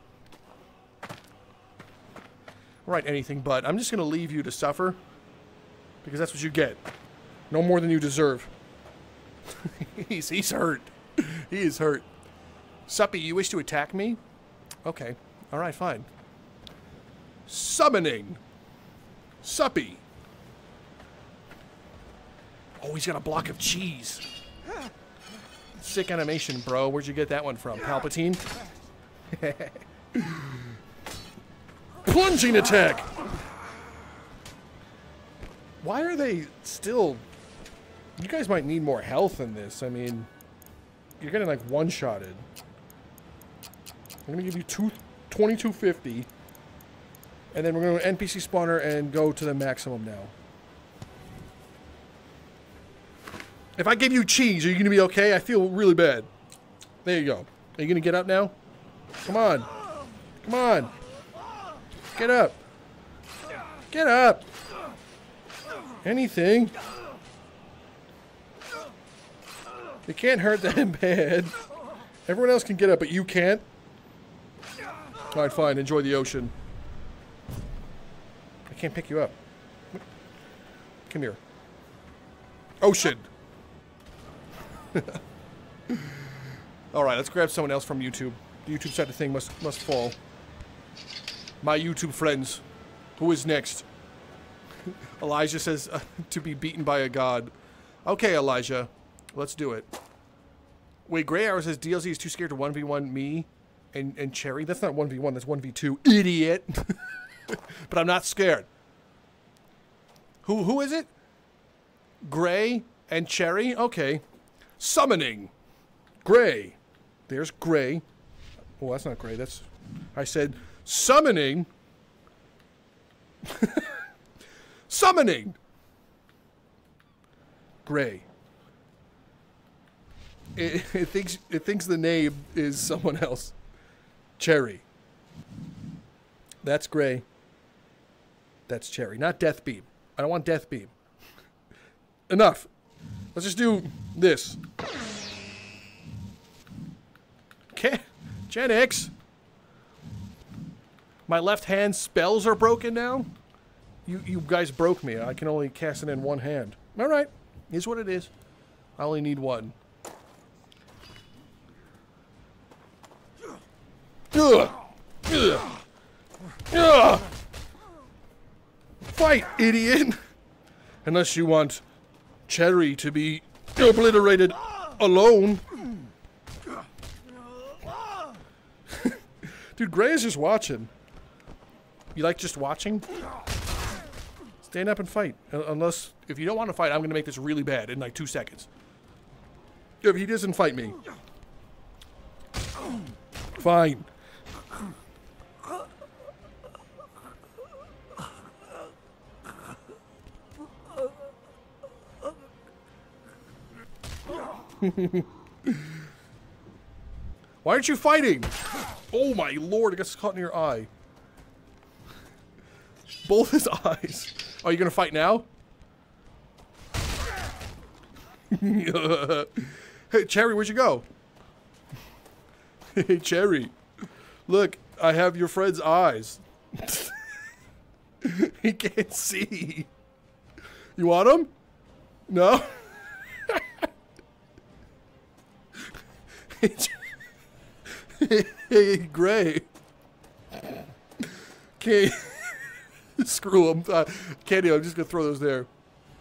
Right, anything but. I'm just going to leave you to suffer. Because that's what you get. No more than you deserve. he's, he's hurt. he is hurt. Suppy, you wish to attack me? Okay. Alright, fine. Summoning. Suppy. Oh, he's got a block of cheese. Sick animation, bro. Where'd you get that one from? Palpatine? Plunging attack! Why are they still... You guys might need more health in this. I mean, you're getting like one-shotted. I'm going to give you two, 2250. And then we're going to NPC spawner and go to the maximum now. If I give you cheese, are you going to be okay? I feel really bad. There you go. Are you going to get up now? Come on. Come on. Get up. Get up. Anything. It can't hurt that bad. Everyone else can get up, but you can't. Alright, fine. Enjoy the ocean. I can't pick you up. Come here. Ocean. Alright, let's grab someone else from YouTube. The YouTube side of thing must must fall. My YouTube friends. Who is next? Elijah says uh, to be beaten by a god. Okay, Elijah. Let's do it. Wait, Grey Arrow says DLC is too scared to 1v1 me and, and Cherry. That's not 1v1, that's 1v2. Idiot. but I'm not scared. Who Who is it? Gray and Cherry? Okay. Summoning. Gray. There's Gray. Oh, that's not Gray. That's... I said summoning. Summoning. Gray. it, it thinks it thinks the name is someone else. Cherry. That's gray. That's cherry, not death beam. I don't want death beam. Enough. Let's just do this. Okay, Genix. My left hand spells are broken now. You you guys broke me. I can only cast it in one hand. All right, is what it is. I only need one. Ugh. Ugh. Ugh. Fight, idiot! Unless you want Cherry to be obliterated alone. Dude, Gray is just watching. You like just watching? Stand up and fight. Unless, if you don't want to fight, I'm going to make this really bad in like two seconds. If he doesn't fight me. Fine. Why aren't you fighting? Oh my lord, it gets caught in your eye. Both his eyes. Are you gonna fight now? hey, Cherry, where'd you go? hey, Cherry. Look, I have your friend's eyes. he can't see. You want him? No? Gray. Okay. Screw him. Uh, Candy, I'm just going to throw those there.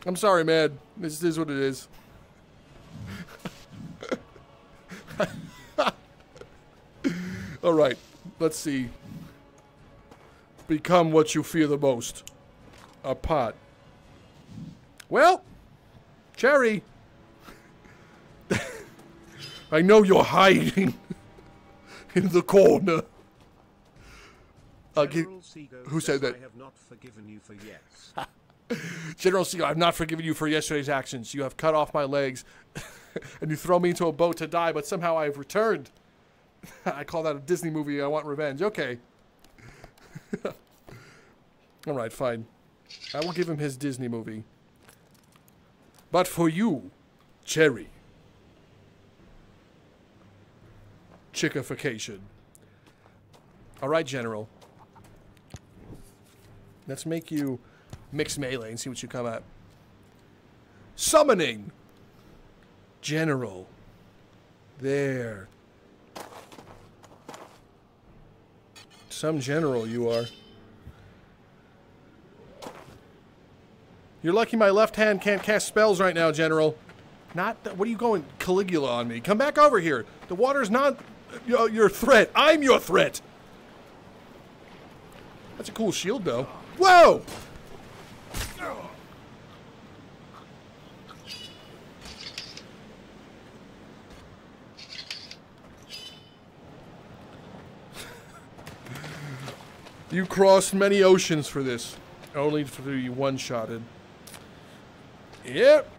I'm sorry, man. This is what it is. All right. Let's see. Become what you fear the most. A pot. Well, Cherry. I know you're hiding in the corner. General Seago who said that? I have not forgiven you for yes. General Seago, I've not forgiven you for yesterday's actions. You have cut off my legs, and you throw me into a boat to die, but somehow I have returned. I call that a Disney movie. I want revenge. Okay. All right, fine. I will give him his Disney movie. But for you, Cherry. Chickification. All right, General. Let's make you mix melee and see what you come at. Summoning. General. There. Some general you are. You're lucky my left hand can't cast spells right now, General. Not what are you going Caligula on me? Come back over here. The water's not your, your threat. I'm your threat. That's a cool shield, though. Whoa! you crossed many oceans for this, only to be one-shotted. Yep.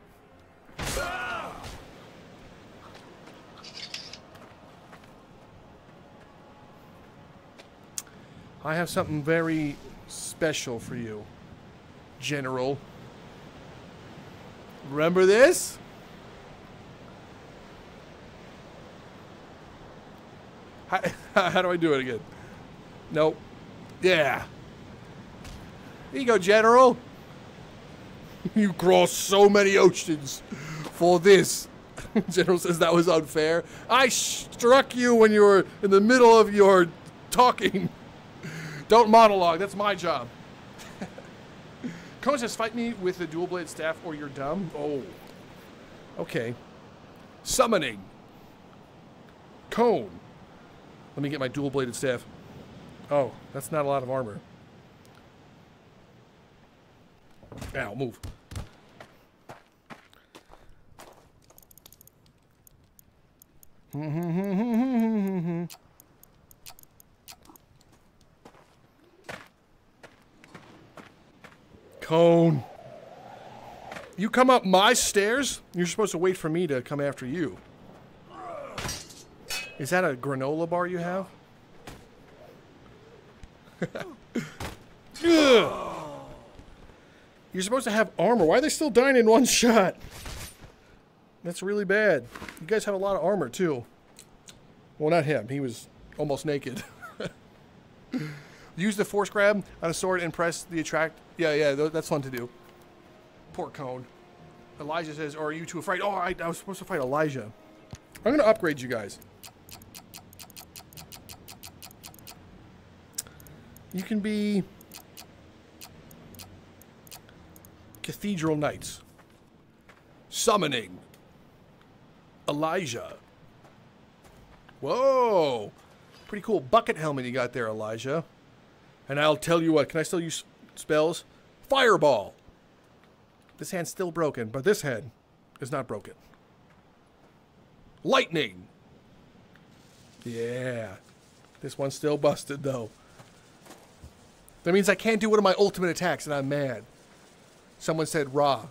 I have something very special for you, General. Remember this? How, how do I do it again? Nope. Yeah. Here you go, General. you crossed so many oceans for this. General says that was unfair. I struck you when you were in the middle of your talking. Don't monologue. That's my job. Cone says, fight me with the dual blade staff or you're dumb. Oh. Okay. Summoning. Cone. Let me get my dual bladed staff. Oh, that's not a lot of armor. Ow, move. Cone. You come up my stairs? You're supposed to wait for me to come after you. Is that a granola bar you have? You're supposed to have armor. Why are they still dying in one shot? That's really bad. You guys have a lot of armor, too. Well, not him. He was almost naked. Use the force grab on a sword and press the attract. Yeah, yeah, that's fun to do. Poor cone. Elijah says, are you too afraid? Oh, I, I was supposed to fight Elijah. I'm going to upgrade you guys. You can be Cathedral Knights. Summoning. Elijah. Whoa. Pretty cool bucket helmet you got there, Elijah. And I'll tell you what, can I still use spells? Fireball. This hand's still broken, but this hand is not broken. Lightning. Yeah. This one's still busted, though. That means I can't do one of my ultimate attacks, and I'm mad. Someone said raw.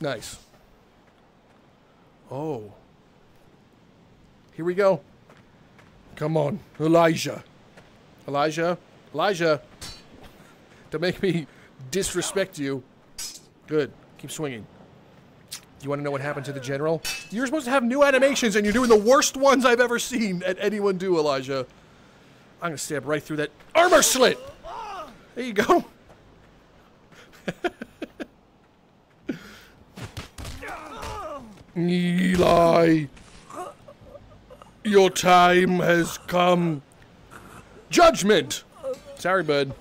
Nice. Oh. Here we go. Come on, Elijah. Elijah. Elijah. To make me disrespect you. Good. Keep swinging. You want to know what happened to the general? You're supposed to have new animations, and you're doing the worst ones I've ever seen at anyone do, Elijah. I'm going to stab right through that armor slit. There you go. Eli, your time has come. Judgment! Sorry, bud.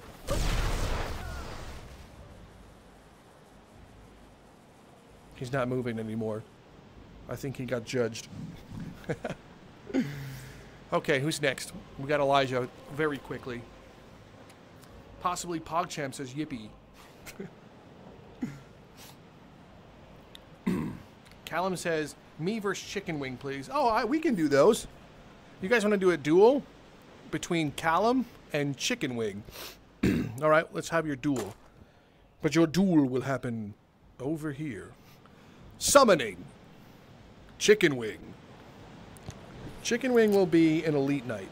He's not moving anymore. I think he got judged. okay, who's next? We got Elijah very quickly. Possibly PogChamp says yippee. Callum says, me versus Chicken Wing, please. Oh, I, we can do those. You guys want to do a duel between Callum and Chicken Wing? All right, let's have your duel. But your duel will happen over here. Summoning. Chicken Wing. Chicken Wing will be an Elite Knight.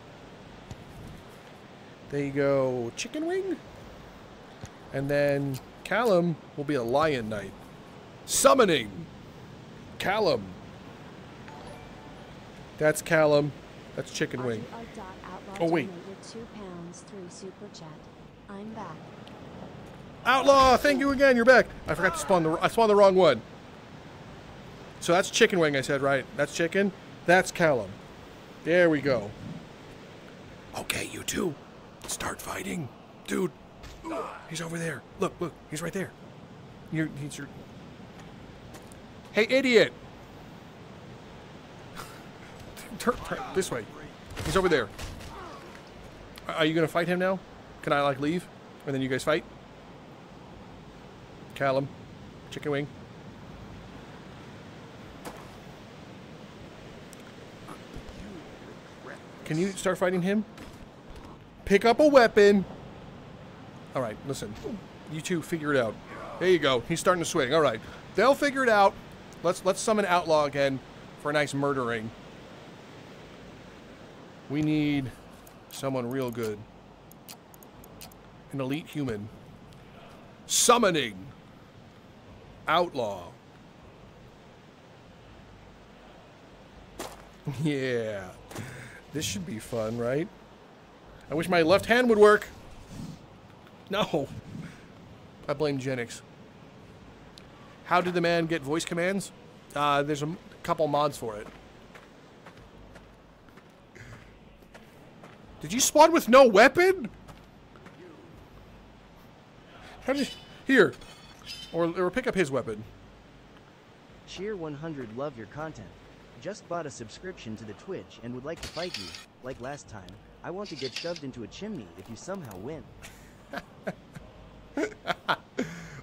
There you go, Chicken Wing. And then Callum will be a Lion Knight. Summoning. Callum. That's Callum. That's Chicken Wing. Oh, wait. I'm back. Outlaw, thank you again. You're back. I forgot to spawn the I spawned the wrong one. So that's chicken wing, I said, right? That's chicken. That's Callum. There we go. Okay, you two. Start fighting. Dude. He's over there. Look, look. He's right there. You're, he's your, Hey, idiot! turn, turn, this way. He's over there. Are you gonna fight him now? Can I, like, leave? And then you guys fight? Callum. Chicken wing. Can you start fighting him? Pick up a weapon! Alright, listen. You two figure it out. There you go. He's starting to swing. Alright. They'll figure it out. Let's let's summon Outlaw again for a nice murdering. We need someone real good. An elite human. Summoning Outlaw. yeah. This should be fun, right? I wish my left hand would work. No. I blame Genix. How did the man get voice commands? Uh, there's a couple mods for it. Did you spawn with no weapon? How did here, or or pick up his weapon? Cheer 100 love your content. Just bought a subscription to the Twitch and would like to fight you. Like last time, I want to get shoved into a chimney if you somehow win.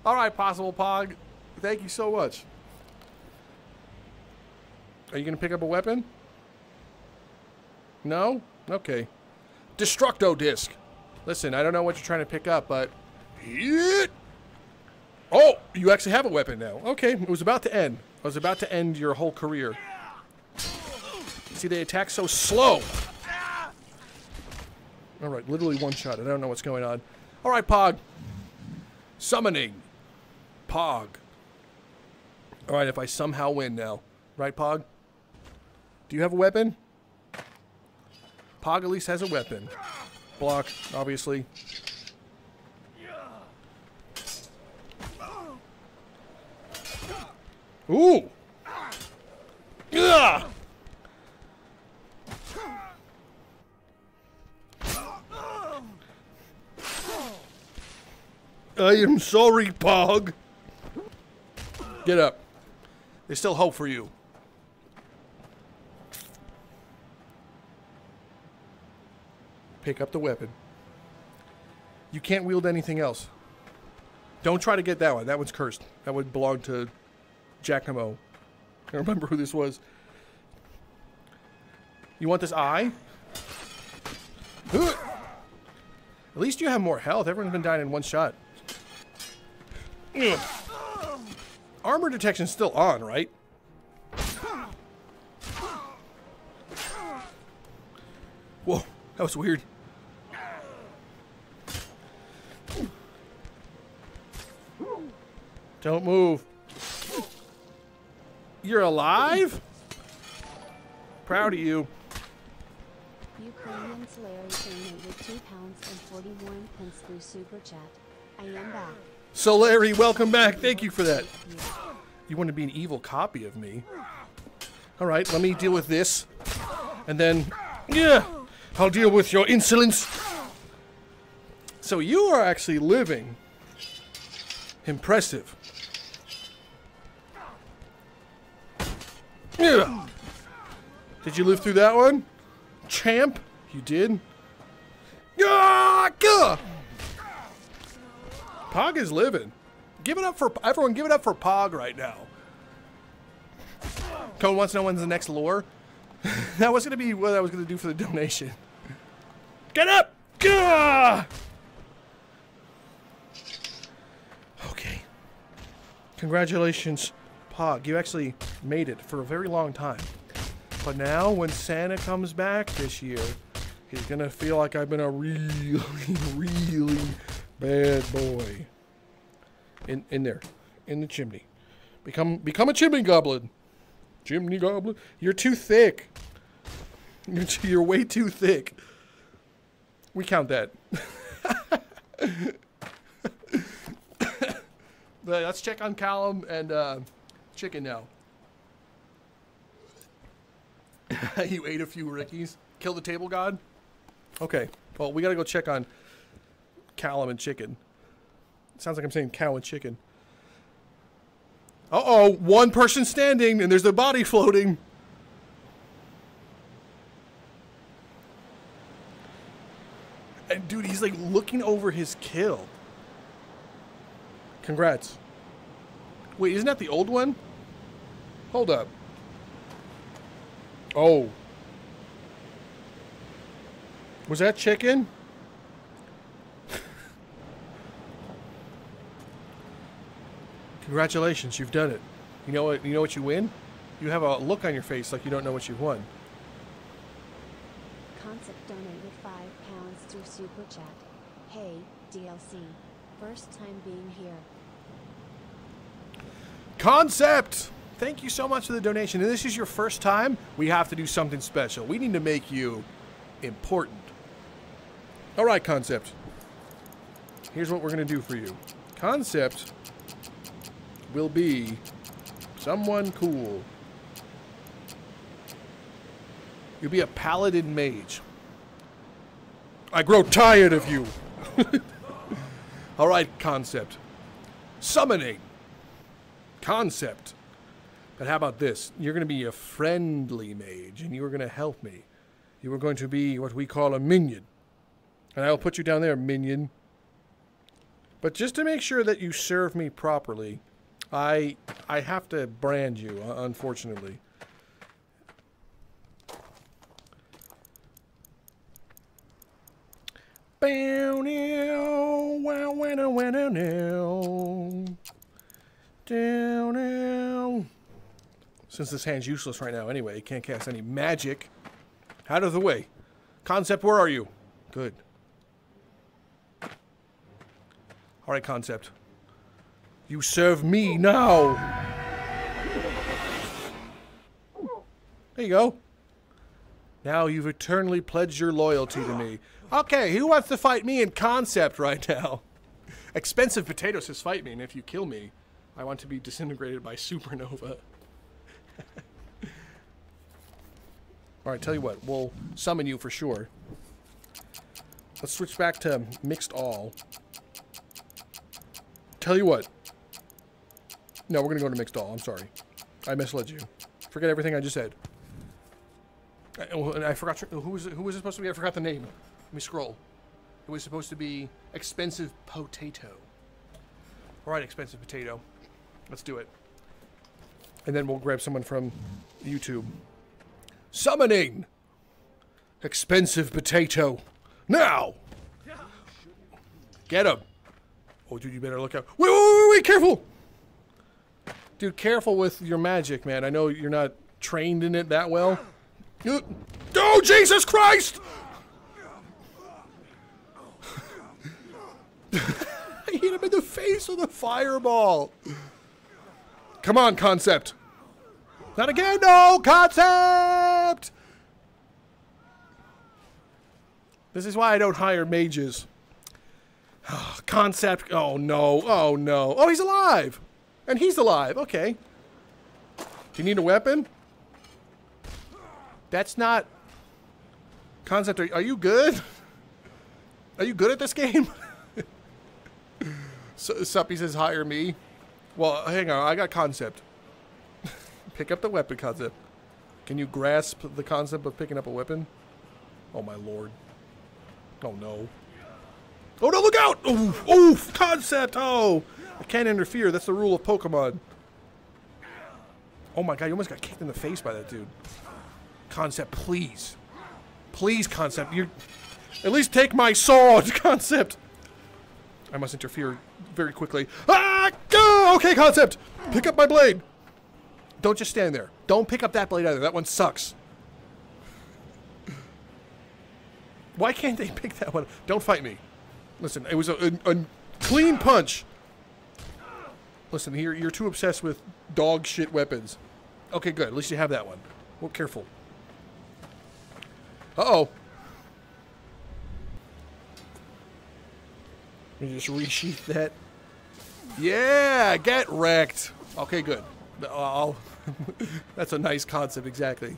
All right, possible pog. Thank you so much. Are you going to pick up a weapon? No? Okay. Destructo disc. Listen, I don't know what you're trying to pick up, but... Oh, you actually have a weapon now. Okay, it was about to end. I was about to end your whole career. See, they attack so slow. All right, literally one shot. I don't know what's going on. All right, Pog. Summoning. Pog. All right, if I somehow win now. Right, Pog? Do you have a weapon? Pog at least has a weapon. Block, obviously. Ooh! Ugh! I am sorry, Pog. Get up. There's still hope for you. Pick up the weapon. You can't wield anything else. Don't try to get that one. That one's cursed. That would belong to Giacomo. I remember who this was. You want this eye? At least you have more health. Everyone's been dying in one shot. Ugh. Armor detection's still on, right? Whoa, that was weird. Don't move. You're alive? Proud of you. Ukrainian Larry donated 2 pounds and 41 pence through Super Chat. I am back. So Larry, welcome back. Thank you for that. You want to be an evil copy of me? All right, let me deal with this. And then, yeah, I'll deal with your insolence. So you are actually living. Impressive. Yeah. Did you live through that one? Champ? You did? Yeah! Pog is living. Give it up for everyone. Give it up for Pog right now. Cone wants to know when's the next lore. that was gonna be what I was gonna do for the donation. Get up! Gah! Okay. Congratulations, Pog. You actually made it for a very long time. But now, when Santa comes back this year, he's gonna feel like I've been a really, really bad boy. In in there, in the chimney. Become become a chimney goblin. Chimney goblin. You're too thick. You're, too, you're way too thick. We count that. let's check on Callum and uh, Chicken now. you ate a few Rickies. Kill the table god? Okay. Well, we gotta go check on Callum and Chicken. Sounds like I'm saying cow and chicken. Uh-oh, one person standing and there's a body floating. And dude, he's like looking over his kill. Congrats. Wait, isn't that the old one? Hold up. Oh. Was that chicken? Congratulations, you've done it. You know what? You know what you win. You have a look on your face like you don't know what you've won. Concept donated 5 pounds through Super Chat. Hey, DLC. First time being here. Concept. Thank you so much for the donation. And this is your first time. We have to do something special. We need to make you important. All right, Concept. Here's what we're going to do for you. Concept will be someone cool. You'll be a paladin mage. I grow tired of you. All right, concept. Summoning. Concept. But how about this? You're going to be a friendly mage, and you are going to help me. You are going to be what we call a minion. And I'll put you down there, minion. But just to make sure that you serve me properly, I I have to brand you, uh, unfortunately. Bow now, wow, wow, wow, now. Down now. Since this hand's useless right now anyway, can't cast any magic. Out of the way. Concept, where are you? Good. All right, Concept. You serve me now. There you go. Now you've eternally pledged your loyalty to me. Okay, who wants to fight me in concept right now? Expensive Potato says fight me, and if you kill me, I want to be disintegrated by supernova. Alright, tell you what, we'll summon you for sure. Let's switch back to mixed all. Tell you what. No, we're gonna go to mixed all, I'm sorry. I misled you. Forget everything I just said. I, oh, and I forgot who was who was it supposed to be? I forgot the name. Let me scroll. It was supposed to be expensive potato. All right, expensive potato. Let's do it. And then we'll grab someone from YouTube. Summoning! Expensive potato. Now! Get him! Oh, dude, you better look out. Wait, wait, wait, wait, careful! Dude, careful with your magic, man. I know you're not trained in it that well. Oh, Jesus Christ! I hit him in the face with a fireball. Come on, concept. Not again, no, concept! This is why I don't hire mages. concept, oh no, oh no. Oh, he's alive! And he's alive, okay. Do you need a weapon? That's not... Concept, are, you good? Are you good at this game? so, Suppy says hire me. Well, hang on, I got concept. Pick up the weapon concept. Can you grasp the concept of picking up a weapon? Oh my lord. Oh no. Oh no, look out! Oof, oof, concept! Oh! I can't interfere, that's the rule of Pokemon. Oh my god, you almost got kicked in the face by that dude. Concept, please. Please, Concept. You At least take my sword, Concept. I must interfere very quickly. Ah! Go! Okay, Concept. Pick up my blade. Don't just stand there. Don't pick up that blade either. That one sucks. Why can't they pick that one? Don't fight me. Listen, it was a, a, a clean punch. Listen, here you're too obsessed with dog shit weapons. Okay, good. At least you have that one. Well, careful. Uh-oh. Let me just resheath that. Yeah, get wrecked. Okay, good. I'll That's a nice concept, exactly.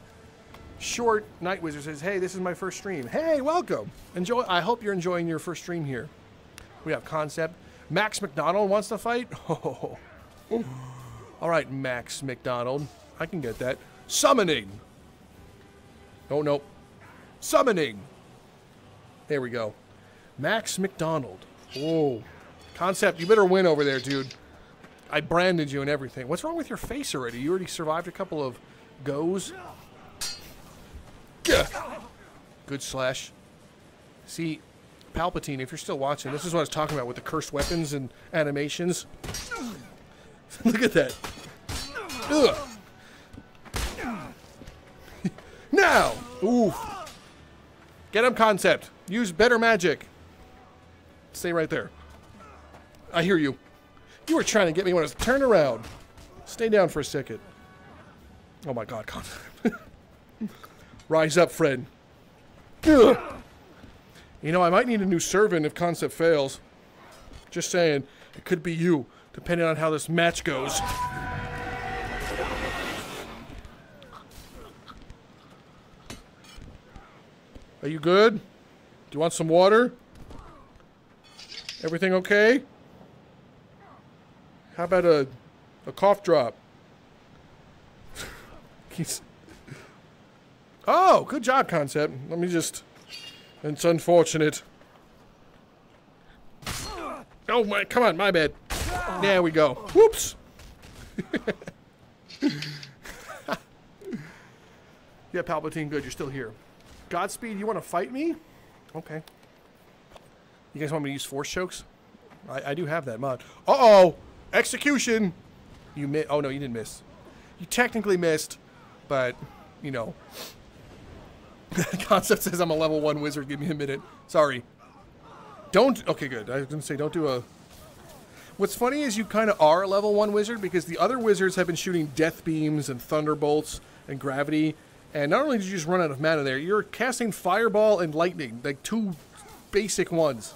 Short Night Wizard says, "Hey, this is my first stream. Hey, welcome. Enjoy. I hope you're enjoying your first stream here. We have concept. Max McDonald wants to fight. Oh, all right, Max McDonald. I can get that. Summoning. Oh no, Summoning. There we go. Max McDonald. Whoa. Concept, you better win over there, dude. I branded you and everything. What's wrong with your face already? You already survived a couple of goes. Good slash. See, Palpatine, if you're still watching, this is what I was talking about with the cursed weapons and animations. Look at that. Ugh. now! Oof. Get him concept. Use better magic. Stay right there. I hear you. You were trying to get me when I was turned around. Stay down for a second. Oh my god, concept. Rise up, friend. Ugh. You know, I might need a new servant if concept fails. Just saying, it could be you, depending on how this match goes. Are you good? Do you want some water? Everything okay? How about a, a cough drop? Oh, good job, Concept. Let me just... It's unfortunate. Oh, my... Come on, my bad. There we go. Whoops! yeah, Palpatine, good. You're still here. Godspeed, you want to fight me? Okay. You guys want me to use force chokes? I, I do have that mod. Uh-oh! Execution! You mi- Oh, no, you didn't miss. You technically missed, but, you know. Concept says I'm a level 1 wizard. Give me a minute. Sorry. Don't- Okay, good. I was to say, don't do a What's funny is you kind of are a level one wizard because the other wizards have been shooting death beams and thunderbolts and gravity. And not only did you just run out of mana there, you're casting fireball and lightning, like two basic ones.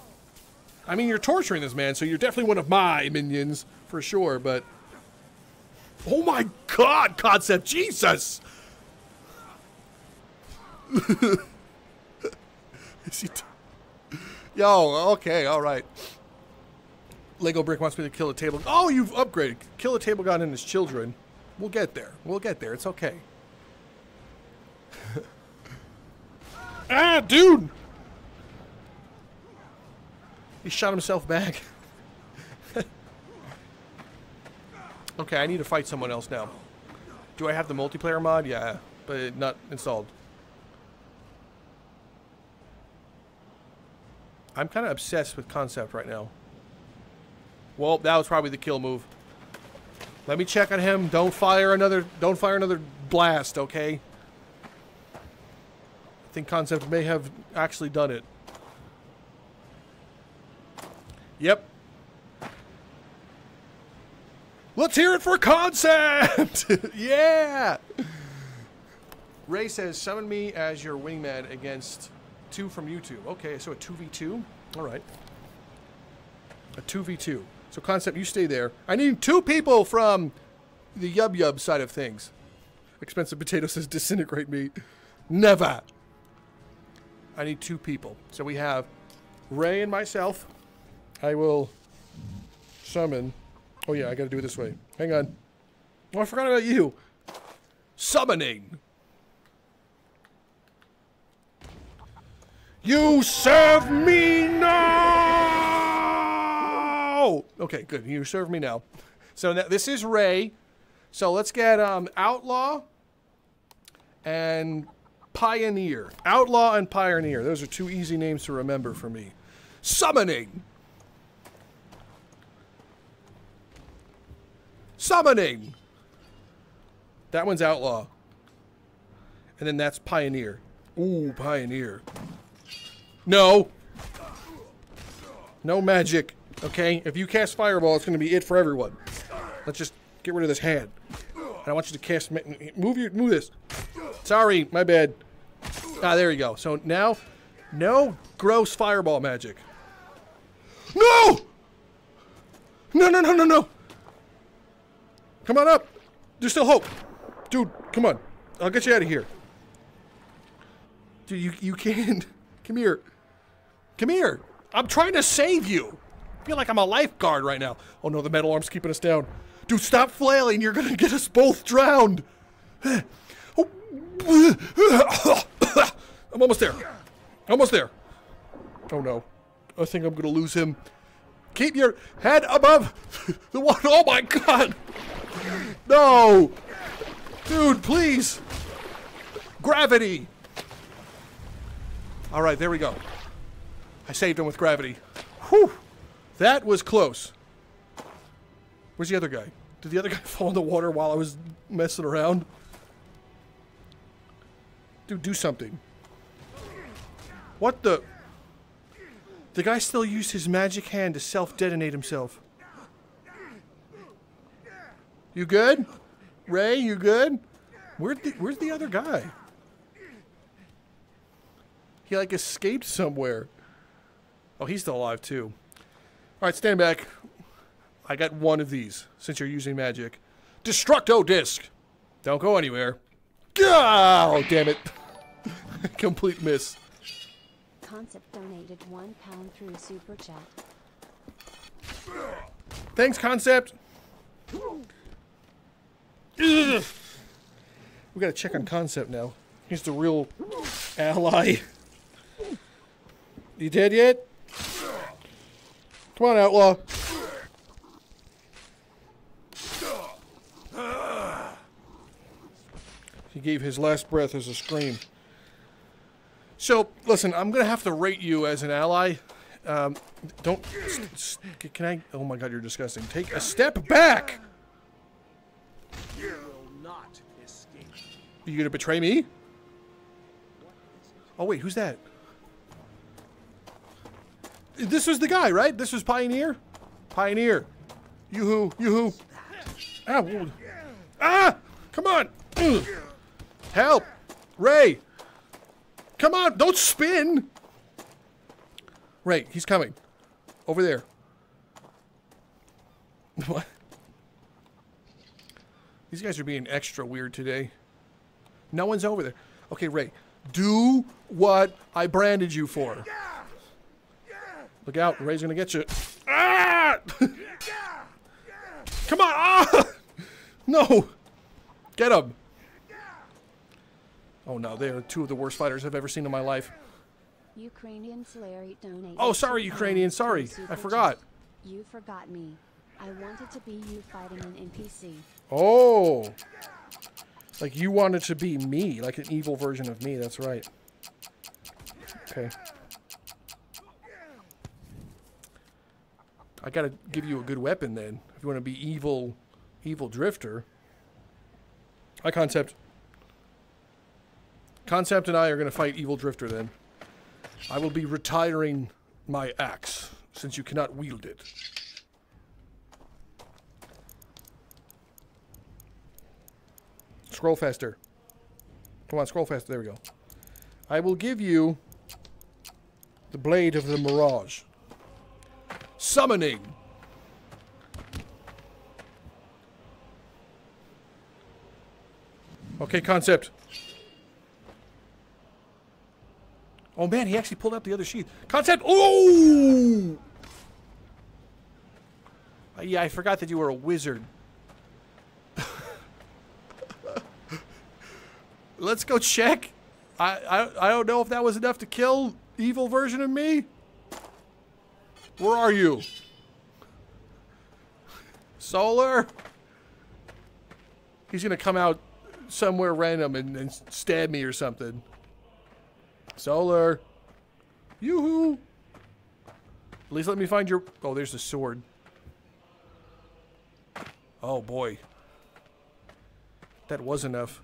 I mean, you're torturing this man, so you're definitely one of my minions for sure. But oh my god, concept, Jesus! Is he? Yo, okay, all right. Lego Brick wants me to kill a table. Oh, you've upgraded. Kill a table god and his children. We'll get there. We'll get there. It's okay. ah, dude! He shot himself back. okay, I need to fight someone else now. Do I have the multiplayer mod? Yeah, but not installed. I'm kind of obsessed with concept right now. Well, that was probably the kill move. Let me check on him. Don't fire another don't fire another blast, okay? I think concept may have actually done it. Yep. Let's hear it for concept! yeah! Ray says, summon me as your wingman against two from YouTube. Okay, so a 2v2? Alright. A 2v2. So concept, you stay there. I need two people from the Yub Yub side of things. Expensive Potato says disintegrate meat. Never. I need two people. So we have Ray and myself. I will summon. Oh yeah, I gotta do it this way. Hang on. Oh, I forgot about you. Summoning. You serve me now! Okay, good. You serve me now. So now, this is Ray. So let's get um, Outlaw and Pioneer. Outlaw and Pioneer. Those are two easy names to remember for me. Summoning. Summoning. That one's Outlaw. And then that's Pioneer. Ooh, Pioneer. No. No magic. Okay? If you cast Fireball, it's going to be it for everyone. Let's just get rid of this hand. And I want you to cast... Move your... Move this. Sorry, my bad. Ah, there you go. So now, no gross Fireball magic. No! No, no, no, no, no! Come on up. There's still hope. Dude, come on. I'll get you out of here. Dude, you, you can't. Come here. Come here. I'm trying to save you. I feel like I'm a lifeguard right now. Oh no, the metal arm's keeping us down. Dude, stop flailing. You're gonna get us both drowned. I'm almost there. Almost there. Oh no. I think I'm gonna lose him. Keep your head above the water. Oh my god. No. Dude, please. Gravity. All right, there we go. I saved him with gravity. Whew. That was close. Where's the other guy? Did the other guy fall in the water while I was messing around? Dude, do something. What the? The guy still used his magic hand to self-detonate himself. You good? Ray, you good? Where'd the, where's the other guy? He like escaped somewhere. Oh, he's still alive too. All right, stand back. I got one of these since you're using magic. Destructo disc. Don't go anywhere. Oh, damn it. Complete miss. Concept donated one pound through super chat. Thanks, Concept. We gotta check on Concept now. He's the real ally. You dead yet? Come on, Outlaw. He gave his last breath as a scream. So, listen, I'm going to have to rate you as an ally. Um, don't... Can I... Oh my god, you're disgusting. Take a step back! Are you going to betray me? Oh, wait, who's that? This was the guy, right? This was Pioneer? Pioneer. Yoo-hoo, yoo-hoo. Ah, ah! Come on! Help! Ray! Come on, don't spin! Ray, he's coming. Over there. What? These guys are being extra weird today. No one's over there. Okay, Ray, do what I branded you for. Look out, Ray's gonna get you. Ah! Come on! Ah! No! Get him! Oh no, they are two of the worst fighters I've ever seen in my life. Ukrainian Larry donated. Oh, sorry, Ukrainian, sorry. I forgot. You forgot me. I wanted to be you fighting an NPC. Oh! Like you wanted to be me, like an evil version of me, that's right. Okay. I gotta give you a good weapon then, if you want to be evil, evil drifter. Hi, Concept. Concept and I are gonna fight evil drifter then. I will be retiring my axe, since you cannot wield it. Scroll faster. Come on, scroll faster. There we go. I will give you the blade of the mirage. Summoning. Okay, concept. Oh man, he actually pulled out the other sheath. Concept. Oh! Yeah, I forgot that you were a wizard. Let's go check. I, I I don't know if that was enough to kill evil version of me. Where are you? Solar? He's gonna come out somewhere random and, and stab me or something. Solar. Yoo-hoo. At least let me find your... Oh, there's the sword. Oh, boy. That was enough.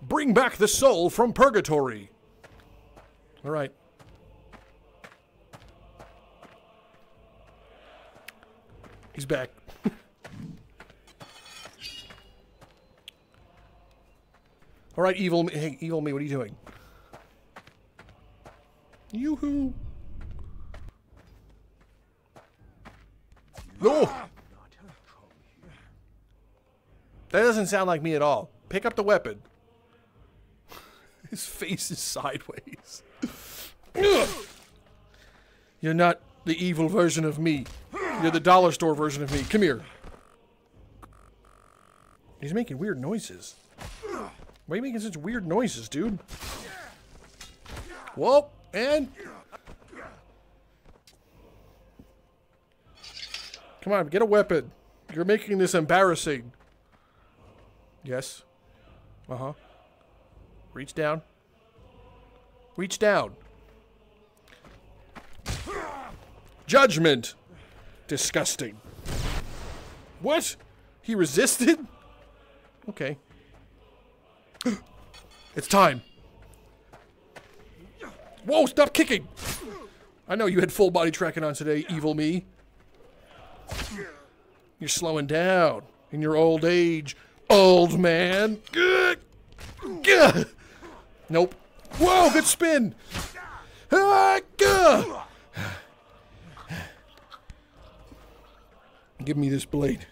Bring back the soul from purgatory. All right. He's back. All right, evil me. Hey, evil me, what are you doing? Yoo-hoo. No! That doesn't sound like me at all. Pick up the weapon. His face is sideways. You're not the evil version of me. You're the dollar store version of me. Come here. He's making weird noises. Why are you making such weird noises, dude? Whoa, and... Come on, get a weapon. You're making this embarrassing. Yes. Uh-huh. Reach down. Reach down. Judgment. Disgusting. What? He resisted? Okay. it's time. Whoa, stop kicking! I know you had full body tracking on today, evil me. You're slowing down in your old age, old man. Gah! Nope. Whoa, good spin. Ah, Give me this blade.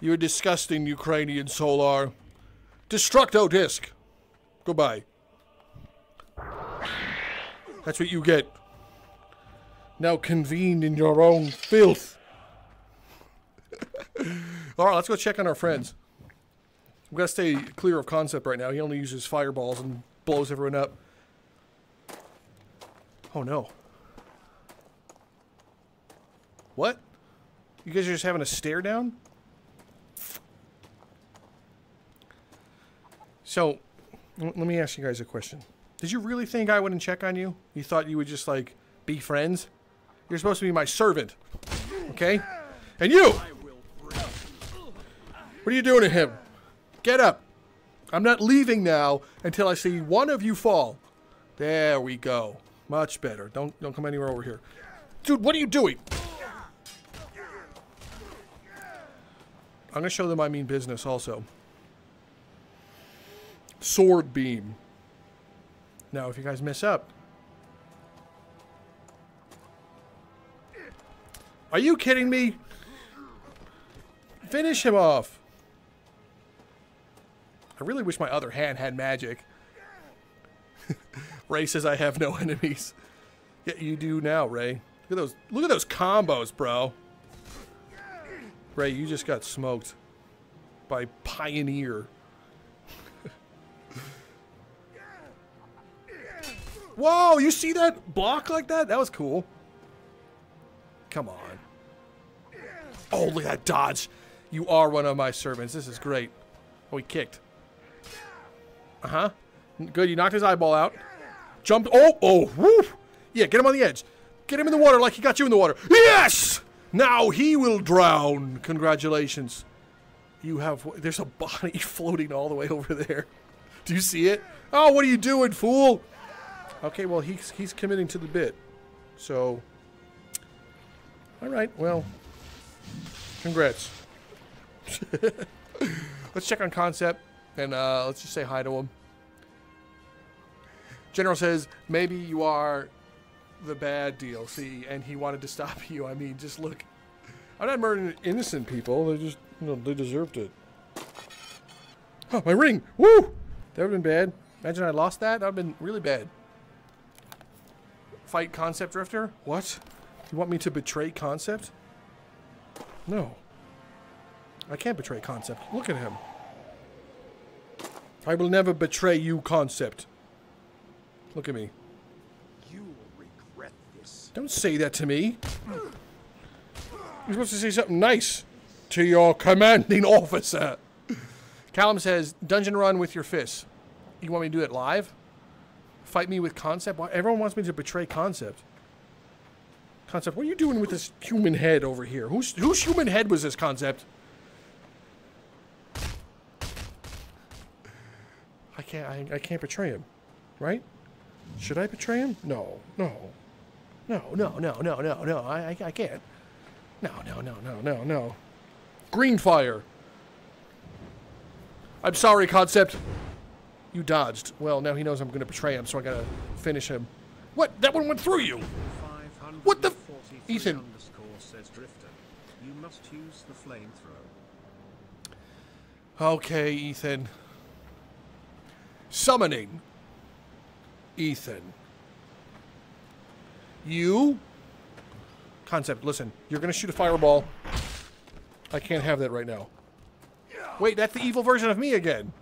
You're disgusting, Ukrainian Solar. Destructo disc. Goodbye. That's what you get. Now convened in your own filth. All right, let's go check on our friends. We gotta stay clear of concept right now. He only uses fireballs and blows everyone up. Oh no. What? You guys are just having a stare down? So, let me ask you guys a question. Did you really think I wouldn't check on you? You thought you would just, like, be friends? You're supposed to be my servant. Okay? And you! What are you doing to him? Get up. I'm not leaving now until I see one of you fall. There we go. Much better. Don't don't come anywhere over here. Dude, what are you doing? I'm gonna show them I mean business also. Sword beam. Now if you guys mess up. Are you kidding me? Finish him off. I really wish my other hand had magic. Ray says I have no enemies. Yeah, you do now, Ray. Look at those look at those combos, bro. Ray, you just got smoked by Pioneer. Whoa, you see that block like that? That was cool. Come on. Oh, look at that dodge. You are one of my servants. This is great. Oh, he kicked. Uh-huh. Good, you knocked his eyeball out. Jumped. Oh, oh, woo. Yeah, get him on the edge. Get him in the water like he got you in the water. Yes! Now he will drown. Congratulations. You have. There's a body floating all the way over there. Do you see it? Oh, what are you doing, fool? Okay, well, he's, he's committing to the bit. So. All right, well. Congrats. let's check on concept and uh, let's just say hi to him. General says, maybe you are the bad DLC and he wanted to stop you. I mean, just look. I'm not murdering innocent people. They just, you know, they deserved it. Oh, my ring! Woo! That would have been bad. Imagine I lost that. That would have been really bad. Fight Concept Drifter? What? You want me to betray Concept? No. I can't betray Concept. Look at him. I will never betray you, Concept. Look at me. You will regret this. Don't say that to me. You're supposed to say something nice to your commanding officer. Callum says, dungeon run with your fists. You want me to do it live? Fight me with concept? Why everyone wants me to betray concept. Concept, what are you doing with this human head over here? Whose whose human head was this concept? I can't I, I can't betray him. Right? Should I betray him? No. No. No, no, no, no, no, no. I, I, I can't. No, no, no, no, no, no. Green fire. I'm sorry, concept. You dodged. Well, now he knows I'm going to betray him, so I gotta finish him. What? That one went through you. What the Ethan. says. You must use the. Okay, Ethan. Summoning. Ethan. You. Concept, listen. You're gonna shoot a fireball. I can't have that right now. Wait, that's the evil version of me again.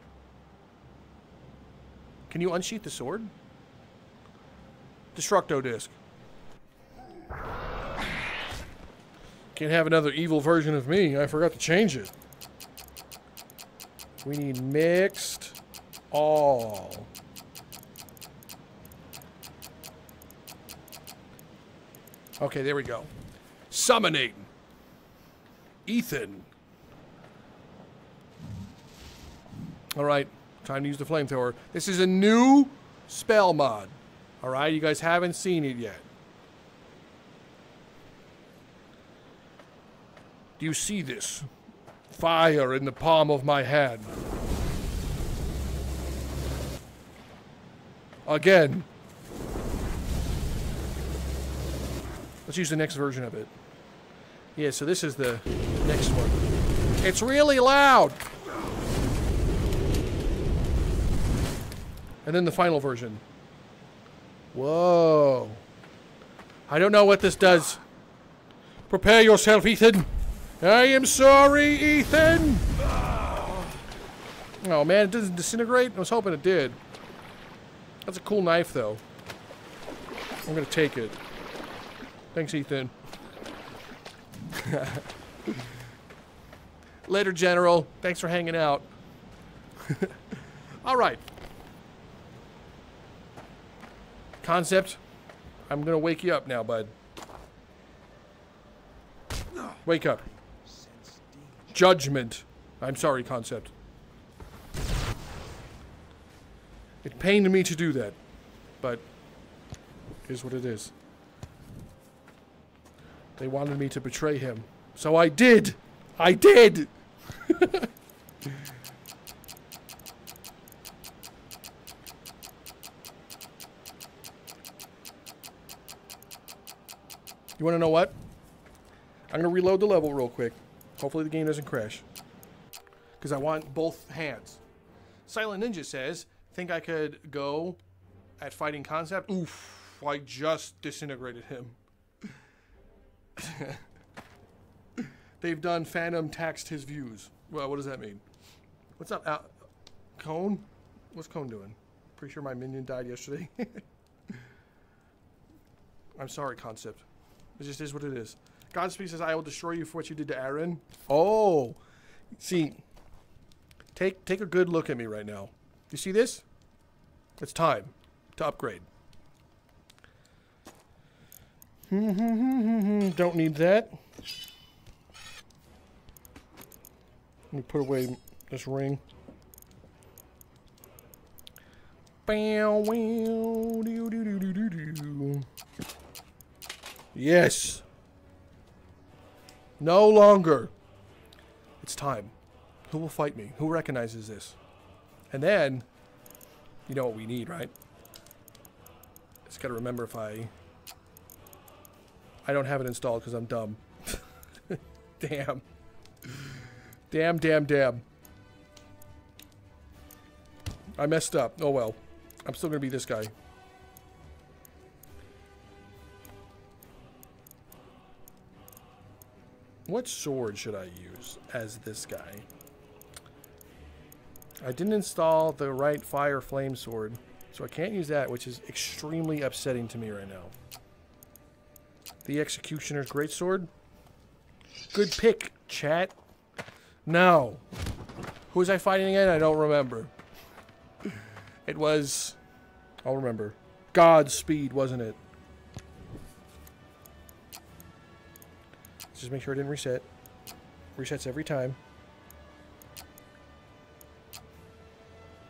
Can you unsheath the sword? Destructo disc. Can't have another evil version of me. I forgot to change it. We need mixed all. Okay, there we go. Summoning. Ethan. All right, time to use the flamethrower. This is a new spell mod. All right, you guys haven't seen it yet. Do you see this? Fire in the palm of my hand. Again. Let's use the next version of it. Yeah, so this is the next one. It's really loud. And then the final version. Whoa. I don't know what this does. Prepare yourself, Ethan. I am sorry, Ethan. Oh man, it doesn't disintegrate? I was hoping it did. That's a cool knife, though. I'm gonna take it. Thanks, Ethan. Later, General. Thanks for hanging out. All right. Concept. I'm gonna wake you up now, bud. Wake up. Judgment. I'm sorry, Concept. It pained me to do that, but Is what it is. They wanted me to betray him. So I did! I did! you want to know what? I'm going to reload the level real quick. Hopefully the game doesn't crash. Because I want both hands. Silent Ninja says, think I could go at fighting concept? Oof, I just disintegrated him. They've done Phantom taxed his views. Well, what does that mean? What's up, Al Cone? What's Cone doing? Pretty sure my minion died yesterday. I'm sorry, concept. It just is what it is. Godspeed says, I will destroy you for what you did to Aaron. Oh. See, take take a good look at me right now. You see this? It's time to upgrade. Don't need that. Let me put away this ring. Yes. No longer. It's time. Who will fight me? Who recognizes this? And then, you know what we need, right? Just gotta remember if I... I don't have it installed because I'm dumb. damn. Damn, damn, damn. I messed up. Oh well. I'm still gonna be this guy. What sword should I use as this guy? I didn't install the right fire flame sword, so I can't use that, which is extremely upsetting to me right now. The Executioner's Greatsword? Good pick, chat. No. Who was I fighting again? I don't remember. It was... I'll remember. Godspeed, wasn't it? Just make sure it didn't reset. Resets every time.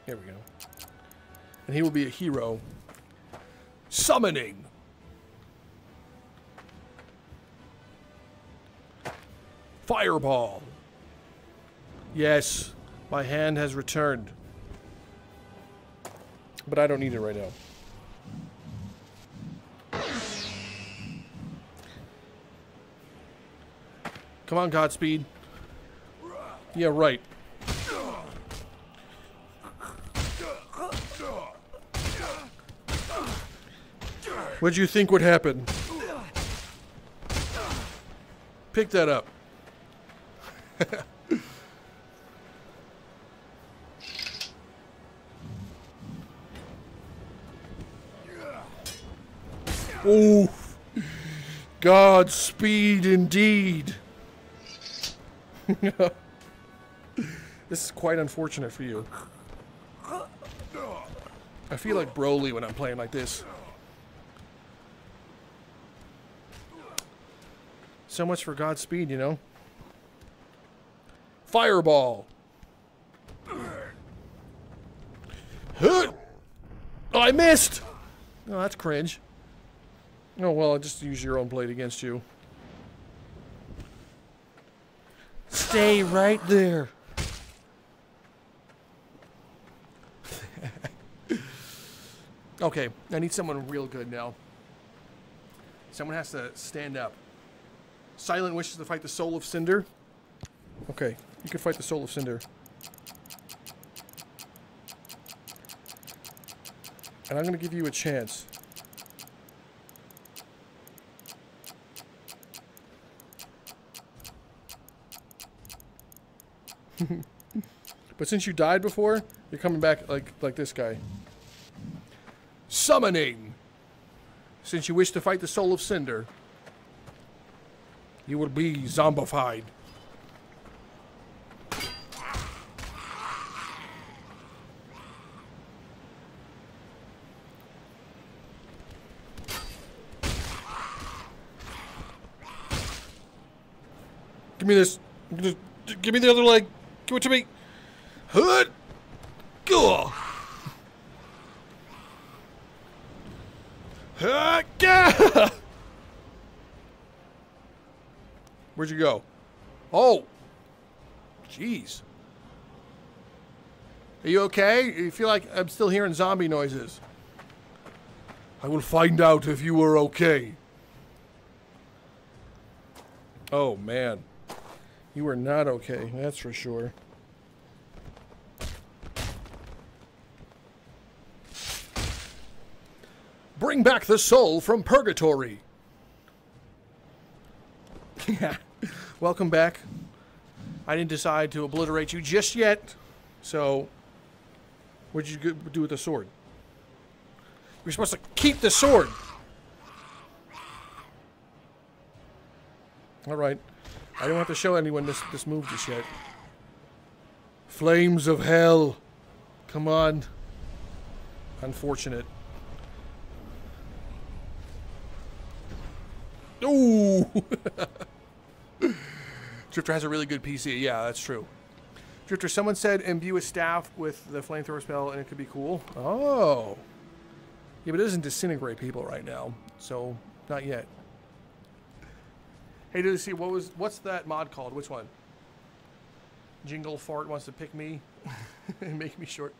There we go. And he will be a hero. Summoning! Fireball! Yes, my hand has returned. But I don't need it right now. Come on, Godspeed. Yeah, right. What'd you think would happen? Pick that up. Oof. Godspeed indeed. this is quite unfortunate for you. I feel like Broly when I'm playing like this. So much for Godspeed, you know? Fireball! Oh, I missed! Oh, that's cringe. Oh, well, I'll just use your own blade against you. Stay right there. okay, I need someone real good now. Someone has to stand up. Silent wishes to fight the soul of Cinder. Okay, you can fight the soul of Cinder. And I'm going to give you a chance. but since you died before, you're coming back like like this guy. Summoning. Since you wish to fight the soul of Cinder, you will be zombified. Me this. Give me the other leg. Give it to me. Hood. Go. Where'd you go? Oh. Jeez. Are you okay? You feel like I'm still hearing zombie noises. I will find out if you are okay. Oh, man. You are not okay, that's for sure. Bring back the soul from purgatory. Yeah. Welcome back. I didn't decide to obliterate you just yet. So, what'd you do with the sword? You're supposed to keep the sword. All right. I don't have to show anyone this this move just yet. Flames of hell. Come on. Unfortunate. Ooh. Drifter has a really good PC. Yeah, that's true. Drifter, someone said imbue a staff with the flamethrower spell and it could be cool. Oh. Yeah, but it doesn't disintegrate people right now, so not yet. Hey, see what was what's that mod called? Which one? Jingle fart wants to pick me and make me short.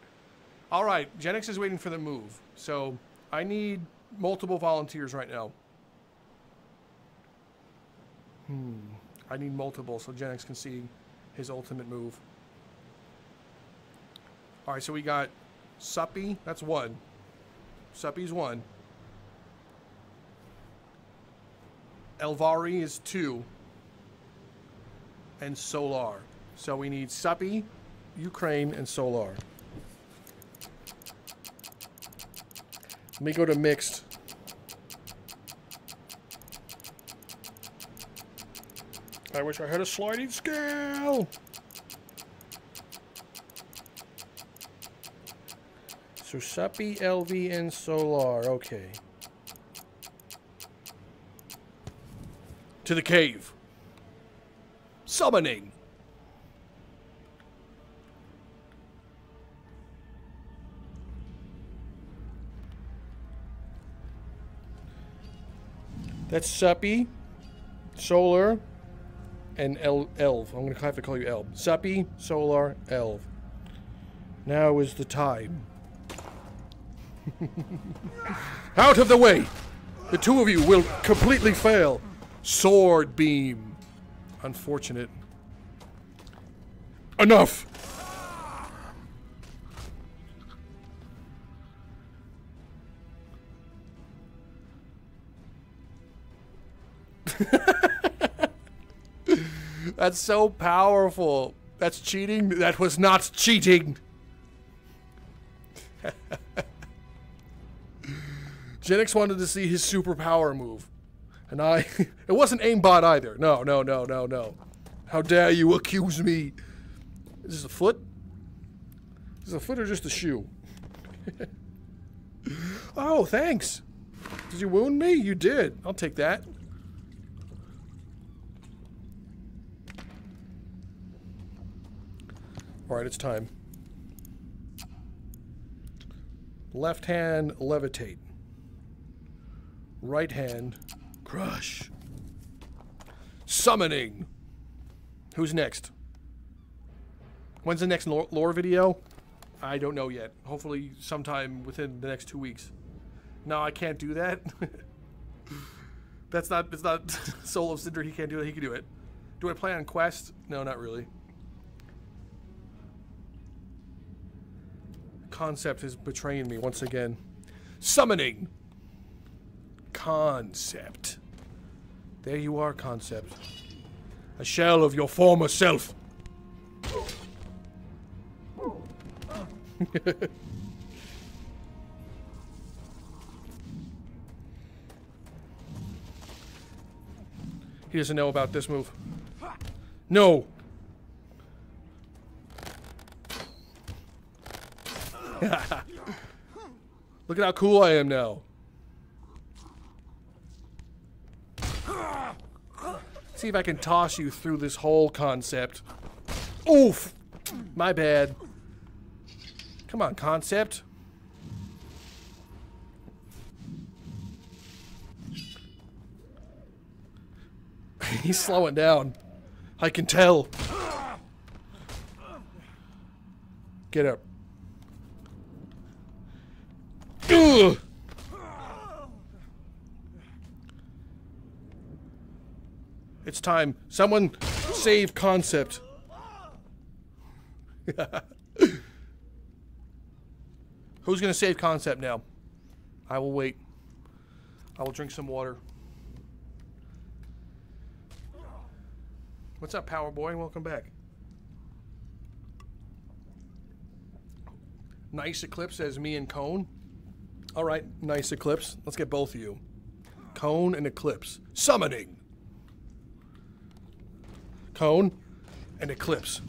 All right, Genix is waiting for the move, so I need multiple volunteers right now. Hmm, I need multiple so Genix can see his ultimate move. All right, so we got Suppy. That's one. Suppy's one. Elvari is two. And Solar. So we need Suppy, Ukraine, and Solar. Let me go to mixed. I wish I had a sliding scale. So Suppy, LV, and Solar. Okay. To the cave. Summoning. That's Suppy, Solar, and El Elv. I'm going to have to call you Elv. Suppy, Solar, Elv. Now is the time. Out of the way! The two of you will completely fail. Sword beam. Unfortunate. Enough! That's so powerful. That's cheating. That was not cheating. Genix wanted to see his superpower move. And I. It wasn't aimbot either. No, no, no, no, no. How dare you accuse me? Is this a foot? Is this a foot or just a shoe? oh, thanks. Did you wound me? You did. I'll take that. Alright, it's time. Left hand, levitate. Right hand, crush. Summoning. Who's next? When's the next lore, video? I don't know yet. Hopefully sometime within the next two weeks. No, I can't do that. That's not, it's not Solo Cinder. He can't do it. He can do it. Do I play on Quest? No, not really. Concept is betraying me once again. Summoning. Concept. There you are, Concept. A shell of your former self. he doesn't know about this move. No! Look at how cool I am now. see if I can toss you through this whole concept. Oof! My bad. Come on, concept. He's slowing down. I can tell. Get up. Ugh! It's time. Someone save concept. Who's going to save concept now? I will wait. I will drink some water. What's up, Power Boy? Welcome back. Nice Eclipse as me and Cone. All right, nice Eclipse. Let's get both of you. Cone and Eclipse. Summoning. Cone and Eclipse.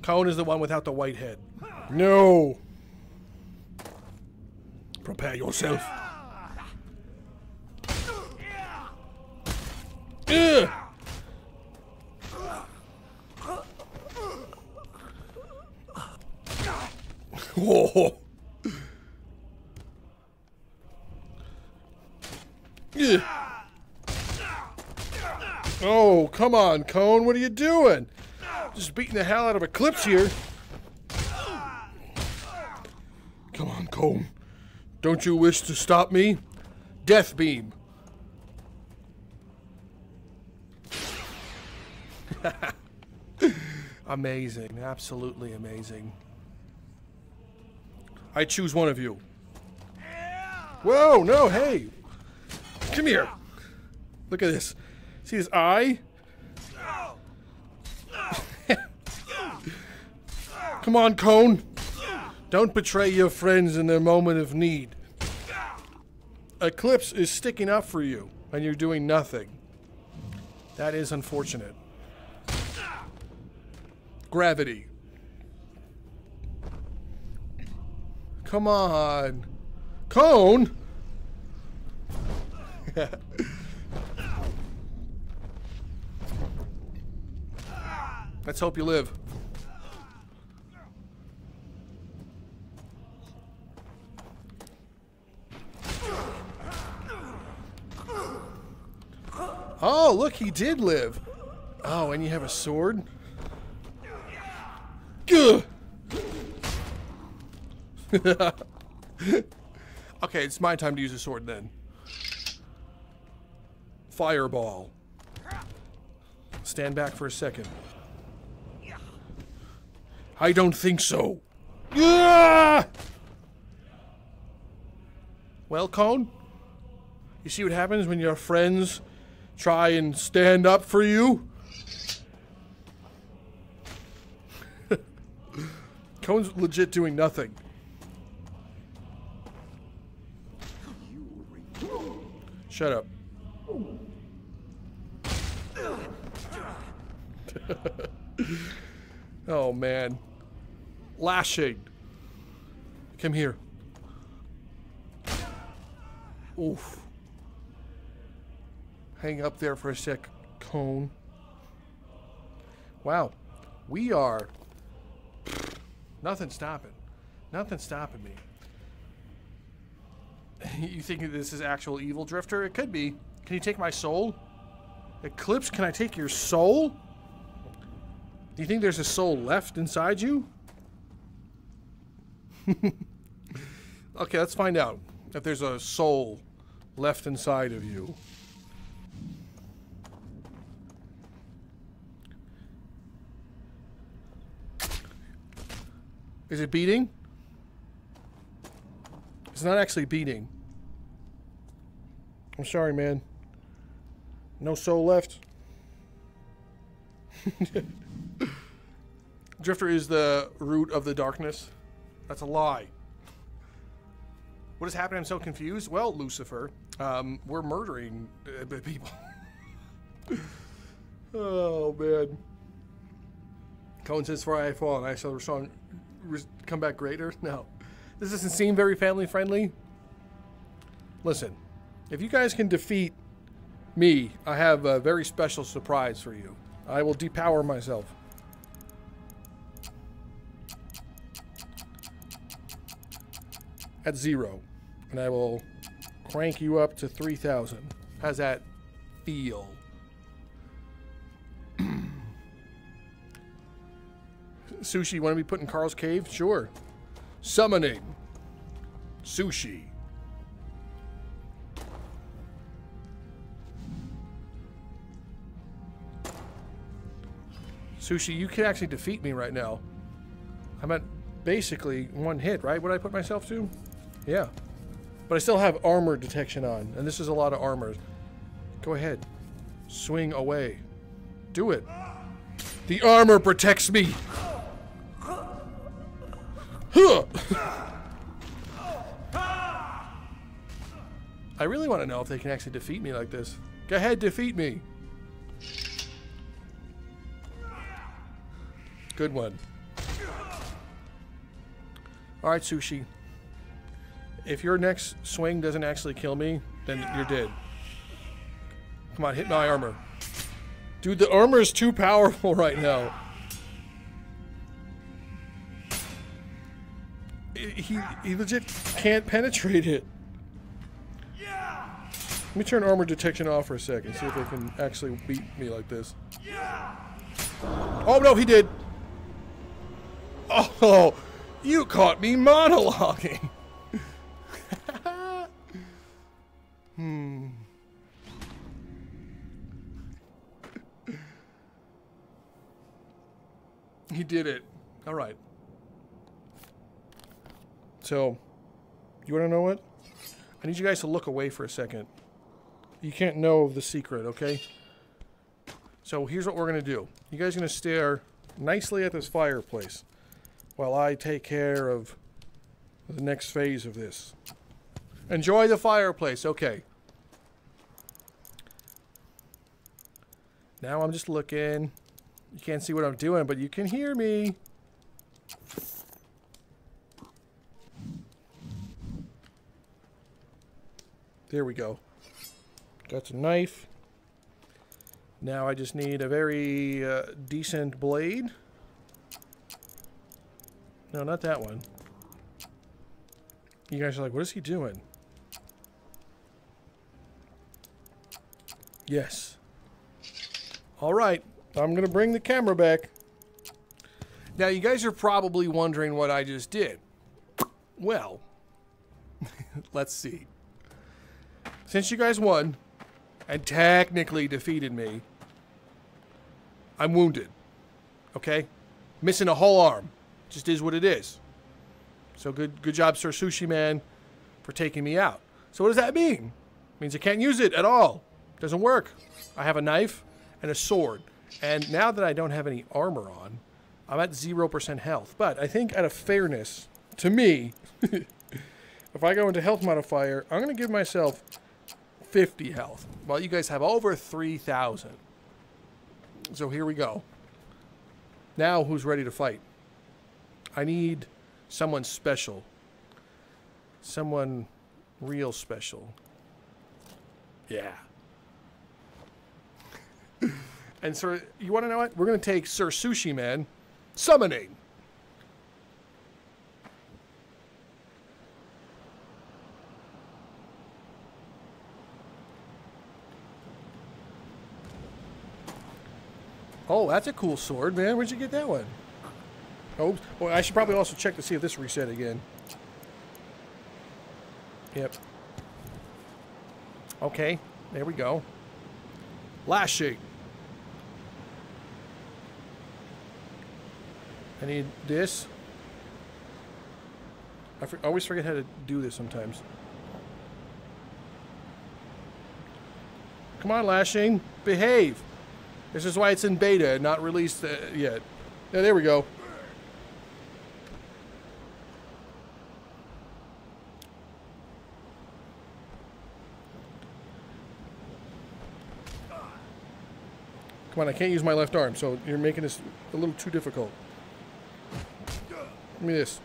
Cone is the one without the white head. No. Prepare yourself. Ugh. Whoa. Ugh. Oh, come on, Cone. What are you doing? Just beating the hell out of Eclipse here. Come on, Cone. Don't you wish to stop me? Death Beam. amazing. Absolutely amazing. I choose one of you. Whoa, no, hey. Come here. Look at this. See his eye? Come on, Cone. Don't betray your friends in their moment of need. Eclipse is sticking up for you, and you're doing nothing. That is unfortunate. Gravity. Come on. Cone? Let's hope you live. Oh, look, he did live. Oh, and you have a sword? Gah! okay, it's my time to use a sword then. Fireball. Stand back for a second. I don't think so. Ah! Well, Cone, you see what happens when your friends try and stand up for you? Cone's legit doing nothing. Shut up. oh man. Lashing. Come here. Oof. Hang up there for a sec, cone. Wow. We are. Nothing stopping. Nothing stopping me. you think this is actual evil drifter? It could be. Can you take my soul? Eclipse, can I take your soul? Do you think there's a soul left inside you? okay, let's find out if there's a soul left inside of you. Is it beating? It's not actually beating. I'm sorry, man. No soul left. Drifter is the root of the darkness. That's a lie. What is happening? I'm so confused. Well, Lucifer, um, we're murdering uh, people. oh man. Cohen says, "For I have fallen, I shall return, come back greater." No, this doesn't seem very family friendly. Listen, if you guys can defeat me, I have a very special surprise for you. I will depower myself. at zero. And I will crank you up to 3,000. How's that feel? Sushi, you want to be put in Carl's cave? Sure. Summoning. Sushi. Sushi, you can actually defeat me right now. I'm at basically one hit, right? What I put myself to? Yeah. But I still have armor detection on, and this is a lot of armor. Go ahead. Swing away. Do it. The armor protects me. Huh. I really want to know if they can actually defeat me like this. Go ahead, defeat me. Good one. Alright, Sushi. If your next swing doesn't actually kill me, then you're dead. Come on, hit my armor. Dude, the armor is too powerful right now. He, he legit can't penetrate it. Let me turn armor detection off for a second, see if they can actually beat me like this. Oh, no, he did. Oh, you caught me monologuing. Hmm. He did it. All right. So, you want to know what? I need you guys to look away for a second. You can't know the secret, okay? So here's what we're going to do. You guys are going to stare nicely at this fireplace while I take care of the next phase of this. Enjoy the fireplace. Okay. Now I'm just looking. You can't see what I'm doing, but you can hear me. There we go. Got a knife. Now I just need a very uh, decent blade. No, not that one. You guys are like, what is he doing? Yes. All right. I'm going to bring the camera back. Now, you guys are probably wondering what I just did. Well, let's see. Since you guys won and technically defeated me, I'm wounded. Okay? Missing a whole arm. Just is what it is. So good good job, Sir Sushi Man, for taking me out. So what does that mean? It means I can't use it at all. Doesn't work. I have a knife and a sword. And now that I don't have any armor on, I'm at 0% health. But I think out of fairness, to me, if I go into health modifier, I'm going to give myself 50 health. While you guys have over 3,000. So here we go. Now who's ready to fight? I need someone special. Someone real special. Yeah. And so, you want to know what? We're going to take Sir Sushi Man summoning. Oh, that's a cool sword, man. Where'd you get that one? Oh, well, I should probably also check to see if this reset again. Yep. Okay, there we go. Lashing. I need this. I for always forget how to do this sometimes. Come on, Lashing. Behave. This is why it's in beta, and not released uh, yet. Yeah, there we go. Come on, I can't use my left arm, so you're making this a little too difficult. Me this.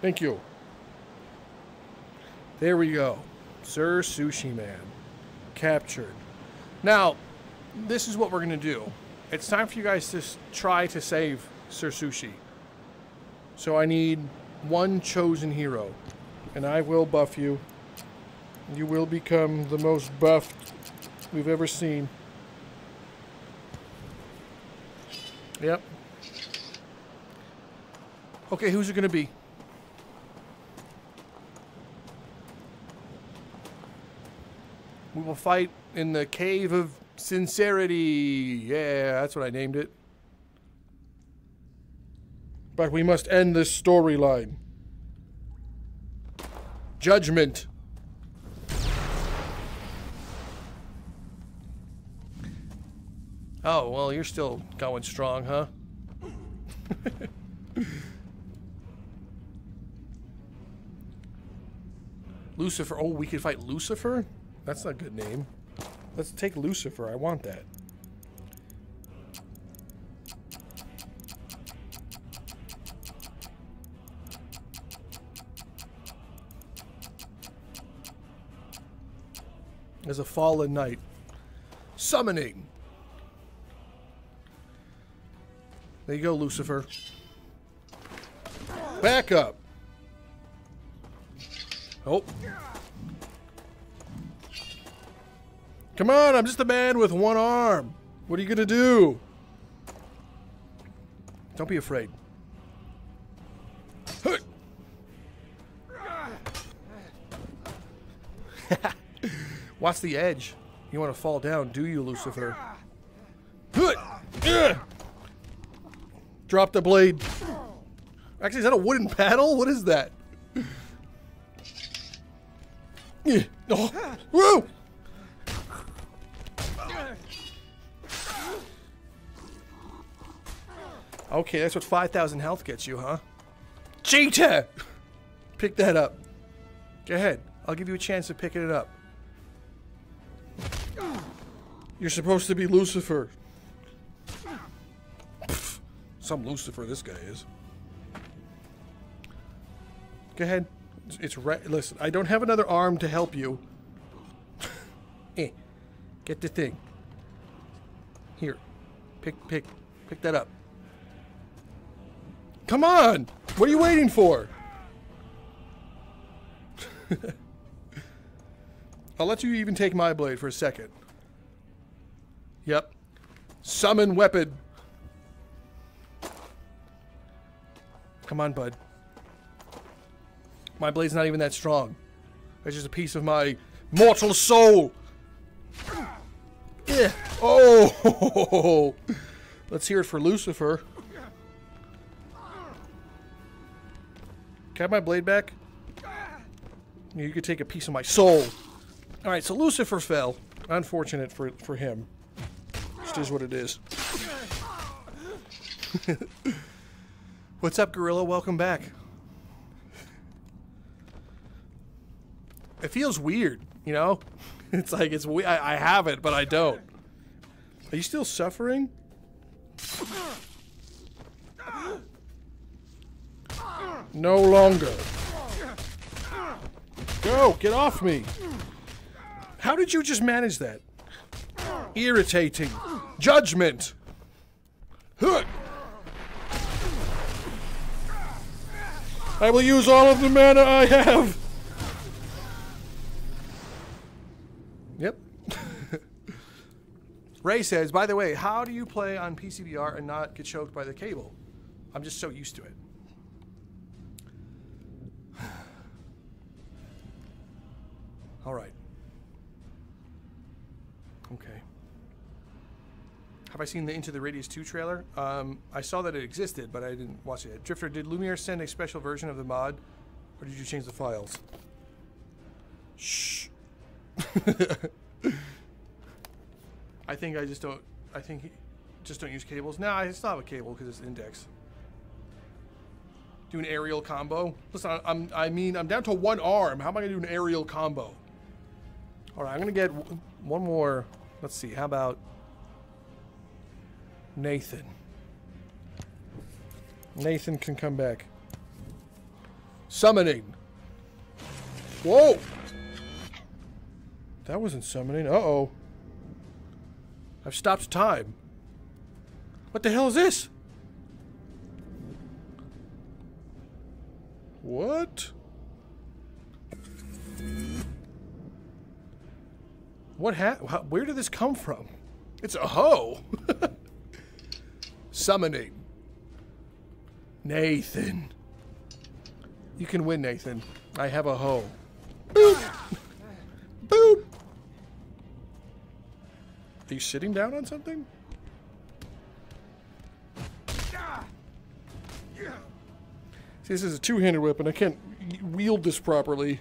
Thank you. There we go. Sir Sushi Man. Captured. Now, this is what we're going to do. It's time for you guys to try to save Sir Sushi. So I need one chosen hero. And I will buff you. You will become the most buffed we've ever seen. Yep. Okay, who's it gonna be? We will fight in the cave of sincerity. Yeah, that's what I named it. But we must end this storyline. Judgment. Oh, well, you're still going strong, huh? Lucifer. Oh, we could fight Lucifer? That's not a good name. Let's take Lucifer. I want that. As a fallen knight. Summoning. There you go, Lucifer. Back up. Oh. Come on, I'm just a man with one arm. What are you gonna do? Don't be afraid. What's the edge? You want to fall down, do you, Lucifer? Drop the blade. Actually, is that a wooden paddle? What is that? Oh. Okay, that's what 5,000 health gets you, huh? Cheetah! Pick that up. Go ahead. I'll give you a chance of picking it up. You're supposed to be Lucifer. Some Lucifer this guy is. Go ahead. It's right. Listen, I don't have another arm to help you. eh. Get the thing. Here. Pick, pick, pick that up. Come on! What are you waiting for? I'll let you even take my blade for a second. Yep. Summon weapon. Come on, bud. My blade's not even that strong. It's just a piece of my mortal soul. Yeah. Oh! Let's hear it for Lucifer. Can I have my blade back? You could take a piece of my soul. Alright, so Lucifer fell. Unfortunate for, for him. Just is what it is. What's up, Gorilla? Welcome back. It feels weird, you know? It's like it's we I, I have it, but I don't. Are you still suffering? No longer. Go, get off me. How did you just manage that? Irritating. Judgment. I will use all of the mana I have. Ray says, by the way, how do you play on PCVR and not get choked by the cable? I'm just so used to it. All right. Okay. Have I seen the Into the Radius 2 trailer? Um, I saw that it existed, but I didn't watch it. Drifter, did Lumiere send a special version of the mod, or did you change the files? Shh. I think I just don't. I think just don't use cables. No, I still have a cable because it's index. Do an aerial combo. Listen, I'm. I mean, I'm down to one arm. How am I gonna do an aerial combo? All right, I'm gonna get one more. Let's see. How about Nathan? Nathan can come back. Summoning. Whoa! That wasn't summoning. Uh-oh. I've stopped time. What the hell is this? What? What ha- Where did this come from? It's a hoe. Summoning. Nathan. You can win, Nathan. I have a hoe. Are you sitting down on something? See, this is a two-handed weapon. I can't wield this properly.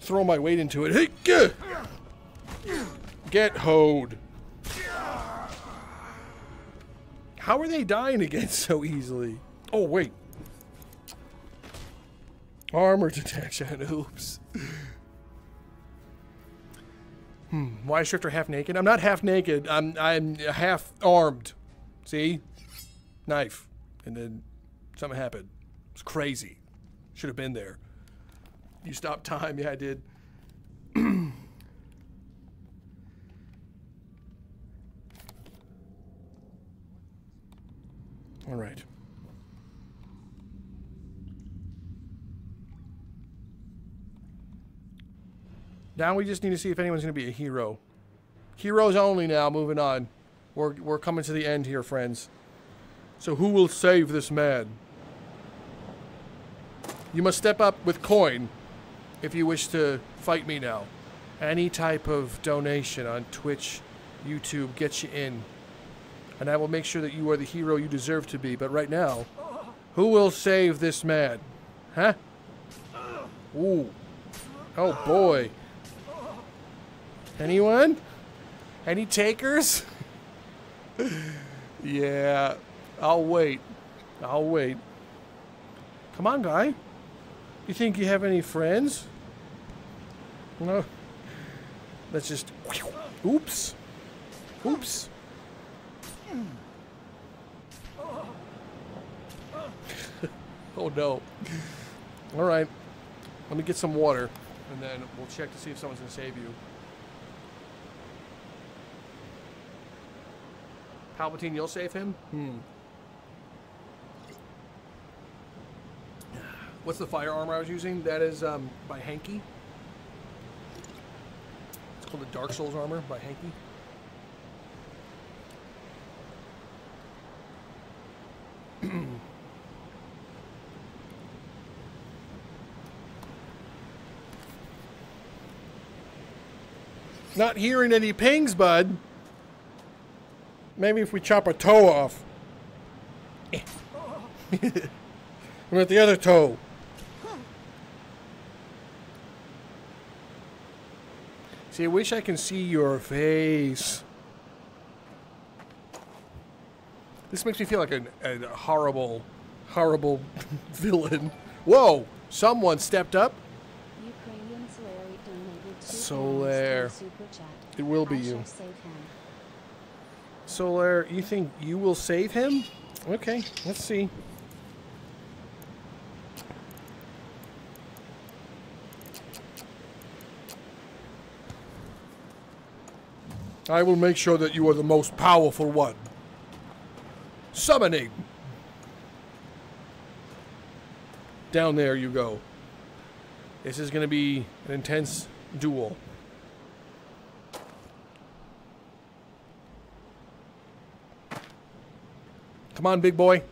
Throw my weight into it. Hey, get, get hoed. How are they dying again so easily? Oh, wait. Armor detection. Oops. Hmm. Why is Shifter half naked? I'm not half naked. I'm I'm half armed. See? Knife. And then something happened. It's crazy. Should have been there. You stopped time. Yeah, I did. All right. Now we just need to see if anyone's going to be a hero. Heroes only now, moving on. We're, we're coming to the end here, friends. So who will save this man? You must step up with coin if you wish to fight me now. Any type of donation on Twitch, YouTube gets you in. And I will make sure that you are the hero you deserve to be. But right now, who will save this man? Huh? Ooh. Oh boy. Anyone? Any takers? yeah. I'll wait. I'll wait. Come on, guy. You think you have any friends? No. Let's just. Oops. Oops. oh no. All right. Let me get some water, and then we'll check to see if someone's gonna save you. Palpatine, you'll save him? Hmm. What's the fire armor I was using? That is um, by Hanky. It's called the Dark Souls armor by Hanky. Not hearing any pings, bud. Maybe if we chop a toe off. I'm at the other toe. See, I wish I can see your face. This makes me feel like a, a horrible, horrible villain. Whoa! Someone stepped up. Ukrainian Solari donated two Solaire. super chat. It will be I you. Solar, you think you will save him? Okay, let's see. I will make sure that you are the most powerful one. Summoning. Down there you go. This is going to be an intense duel. Come on, big boy.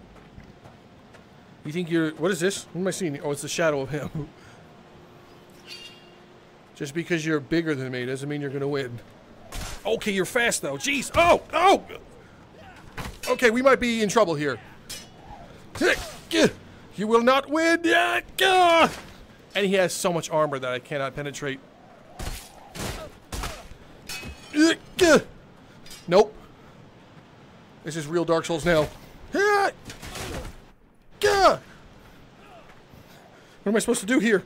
You think you're... What is this? What am I seeing? Oh, it's the shadow of him. Just because you're bigger than me doesn't mean you're going to win. Okay, you're fast, though. Jeez. Oh! Oh! Okay, we might be in trouble here. You will not win. And he has so much armor that I cannot penetrate. Nope. This is real Dark Souls now. What am I supposed to do here?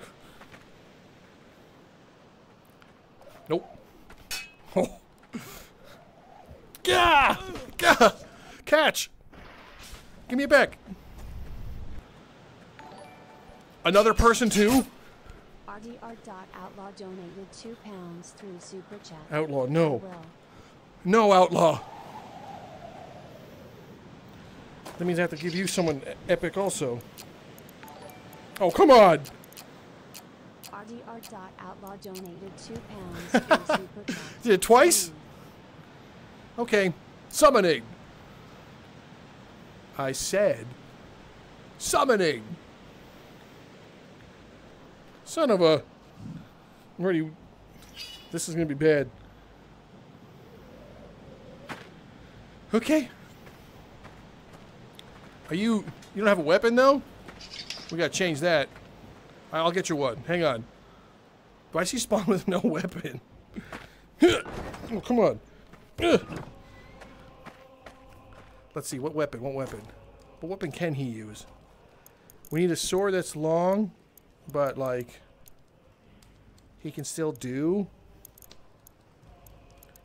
Nope. Oh. Gah! Gah! Catch! Give me it back. Another person too? RDR.outlaw donated two pounds through super chat. Outlaw, no. No, outlaw. That means I have to give you someone epic also. Oh, come on! RDR.outlaw donated two pounds through super chat. Did it twice? Hmm. Okay. Summoning. I said summoning. Son of a. I'm already. This is gonna be bad. Okay. Are you. You don't have a weapon though? We gotta change that. I'll get you one. Hang on. Do I see spawn with no weapon? oh, come on. Let's see, what weapon? What weapon? What weapon can he use? We need a sword that's long, but like he can still do.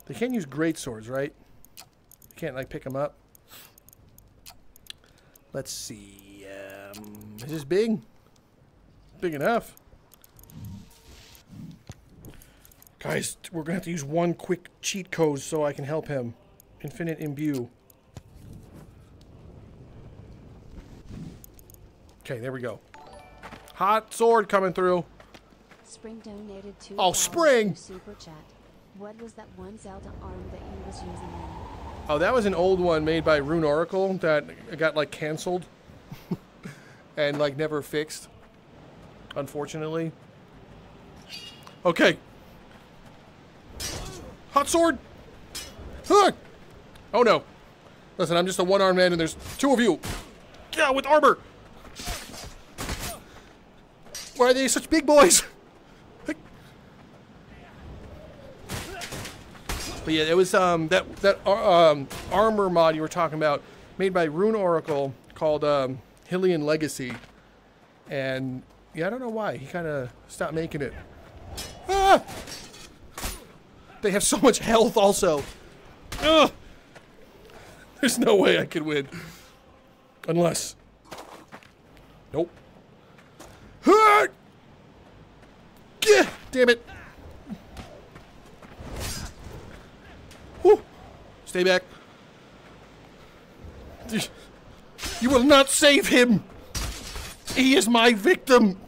They can't use great swords, right? You can't like pick them up. Let's see. Um, is this big? Big enough. Guys, we're gonna have to use one quick cheat code so I can help him. Infinite imbue. Okay, there we go. Hot sword coming through. Spring donated two. Oh, Spring! Super chat. What was that one Zelda arm that you was using? Oh, that was an old one made by Rune Oracle that got like canceled and like never fixed. Unfortunately. Okay. Hot sword. Huh. Oh no. Listen, I'm just a one-armed man and there's two of you. Yeah, with armor. Why are they such big boys? But yeah, it was um, that that uh, um, armor mod you were talking about, made by Rune Oracle, called um, Hylian Legacy, and yeah, I don't know why he kind of stopped making it. Ah! They have so much health, also. Ugh! There's no way I could win, unless. Nope. Ah! Gah! Damn it. Stay back. You will not save him. He is my victim.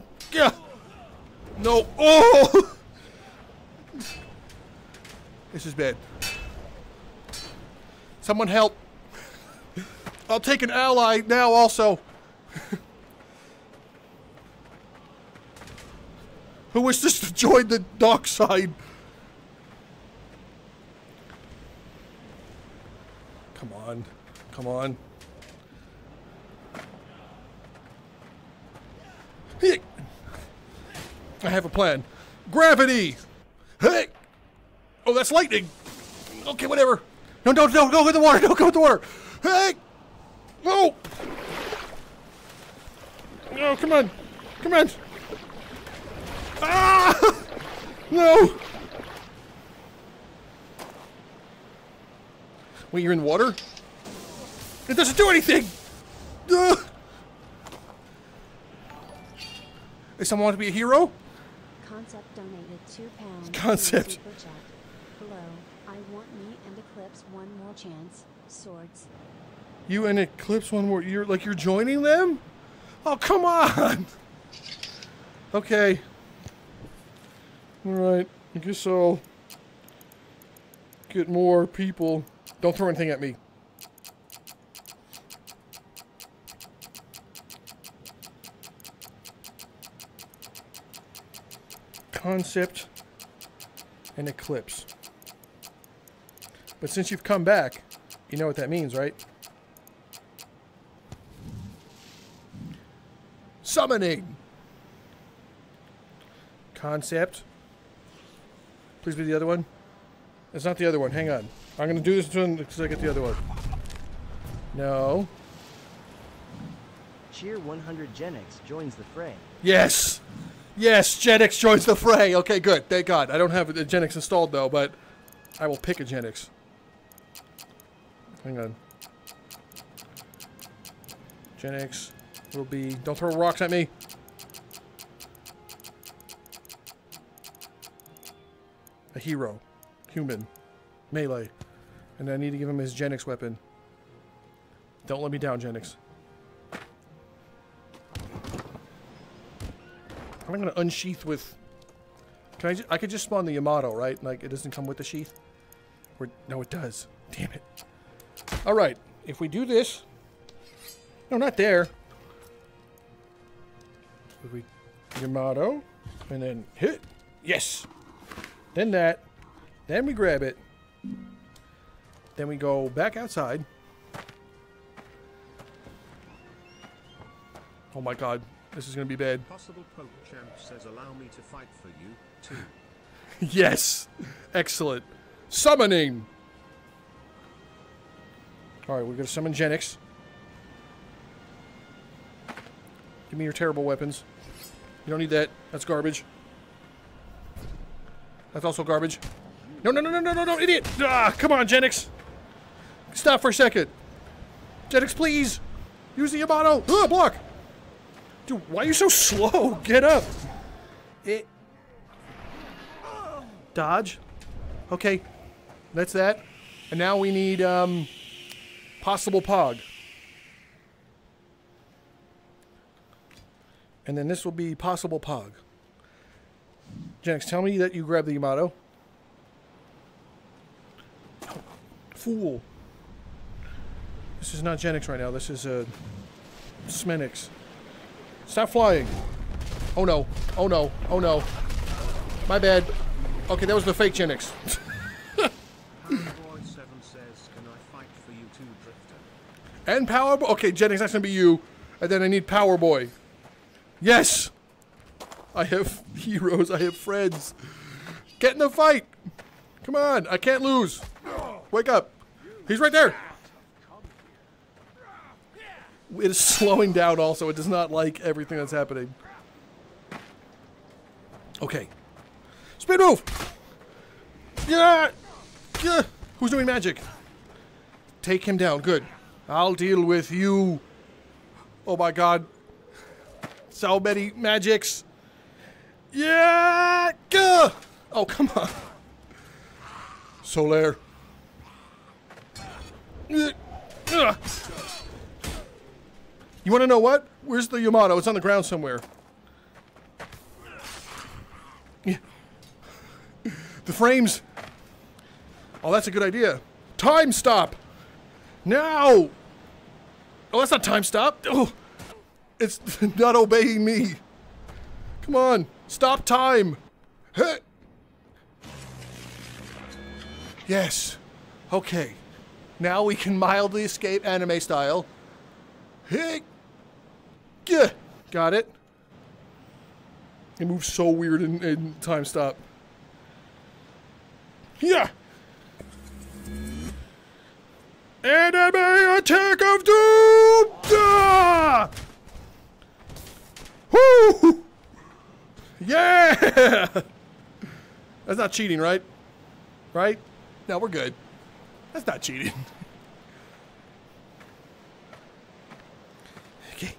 No. Oh. This is bad. Someone help. I'll take an ally now also. Who wishes to join the dark side? Come on. Come on. Hey I have a plan. Gravity! Hey! Oh, that's lightning! Okay, whatever. No, no, no, go with the water! Don't go with the water! Hey! No! No, come on! Come on! Ah! No! Wait, you're in water? It doesn't do anything! Ugh. Does someone want to be a hero? Concept donated two pounds. Concept. Hello, I want me and Eclipse one more chance. Swords. You and Eclipse one more. You're like you're joining them? Oh come on! Okay. All right. I guess I'll get more people. Don't throw anything at me. Concept and Eclipse. But since you've come back, you know what that means, right? Summoning! Concept. Please be the other one. It's not the other one. Hang on. I'm going to do this one because I get the other one. No. Cheer 100 Genix joins the fray. Yes! Yes, Genix joins the fray. Okay, good. Thank God. I don't have a Genix installed, though, but I will pick a Genix. Hang on. Genix will be... Don't throw rocks at me. A hero. Human. Melee. And I need to give him his Genix weapon. Don't let me down, Genix. I'm gonna unsheath with... Can I, I could just spawn the Yamato, right? Like, it doesn't come with the sheath? Or, no, it does. Damn it. Alright, if we do this... No, not there. If we... Yamato. And then hit. Yes. Then that. Then we grab it. Then we go back outside. Oh my god. This is going to be bad. Possible Poke Champ says allow me to fight for you, too. yes. Excellent. Summoning. Alright, we're to summon Genix. Give me your terrible weapons. You don't need that. That's garbage. That's also garbage. No, no, no, no, no, no, no, idiot! Ah, come on, Genix! Stop for a second. Genix, please! Use the Yamato! Ah, block! Dude, why are you so slow? Get up! It... Dodge. Okay. That's that. And now we need, um... Possible Pog. And then this will be Possible Pog. Genix, tell me that you grab the Yamato. Fool. This is not Genix right now. This is uh, Smenix. Stop flying. Oh no. Oh no. Oh no. My bad. Okay, that was the fake Genix. Boy says, can I fight for you too, Drifter? and Power Boy. Okay, Genix, that's gonna be you. And then I need Power Boy. Yes! I have heroes. I have friends. Get in the fight. Come on. I can't lose. Wake up. He's right there. It is slowing down also. It does not like everything that's happening. Okay. Speed move. Yeah. Yeah. Who's doing magic? Take him down. Good. I'll deal with you. Oh my god. So many magics. Yeah! Gah! Oh, come on. Solaire. You want to know what? Where's the Yamato? It's on the ground somewhere. Yeah. The frames. Oh, that's a good idea. Time stop. Now. Oh, that's not time stop. Oh, it's not obeying me. Come on. Stop time. Yes. Okay. Now we can mildly escape anime style. Yeah. Got it. It moves so weird in, in time stop. Yeah. Anime Attack of Doom! Ah! Woo! Yeah! That's not cheating, right? Right? No, we're good. That's not cheating. okay.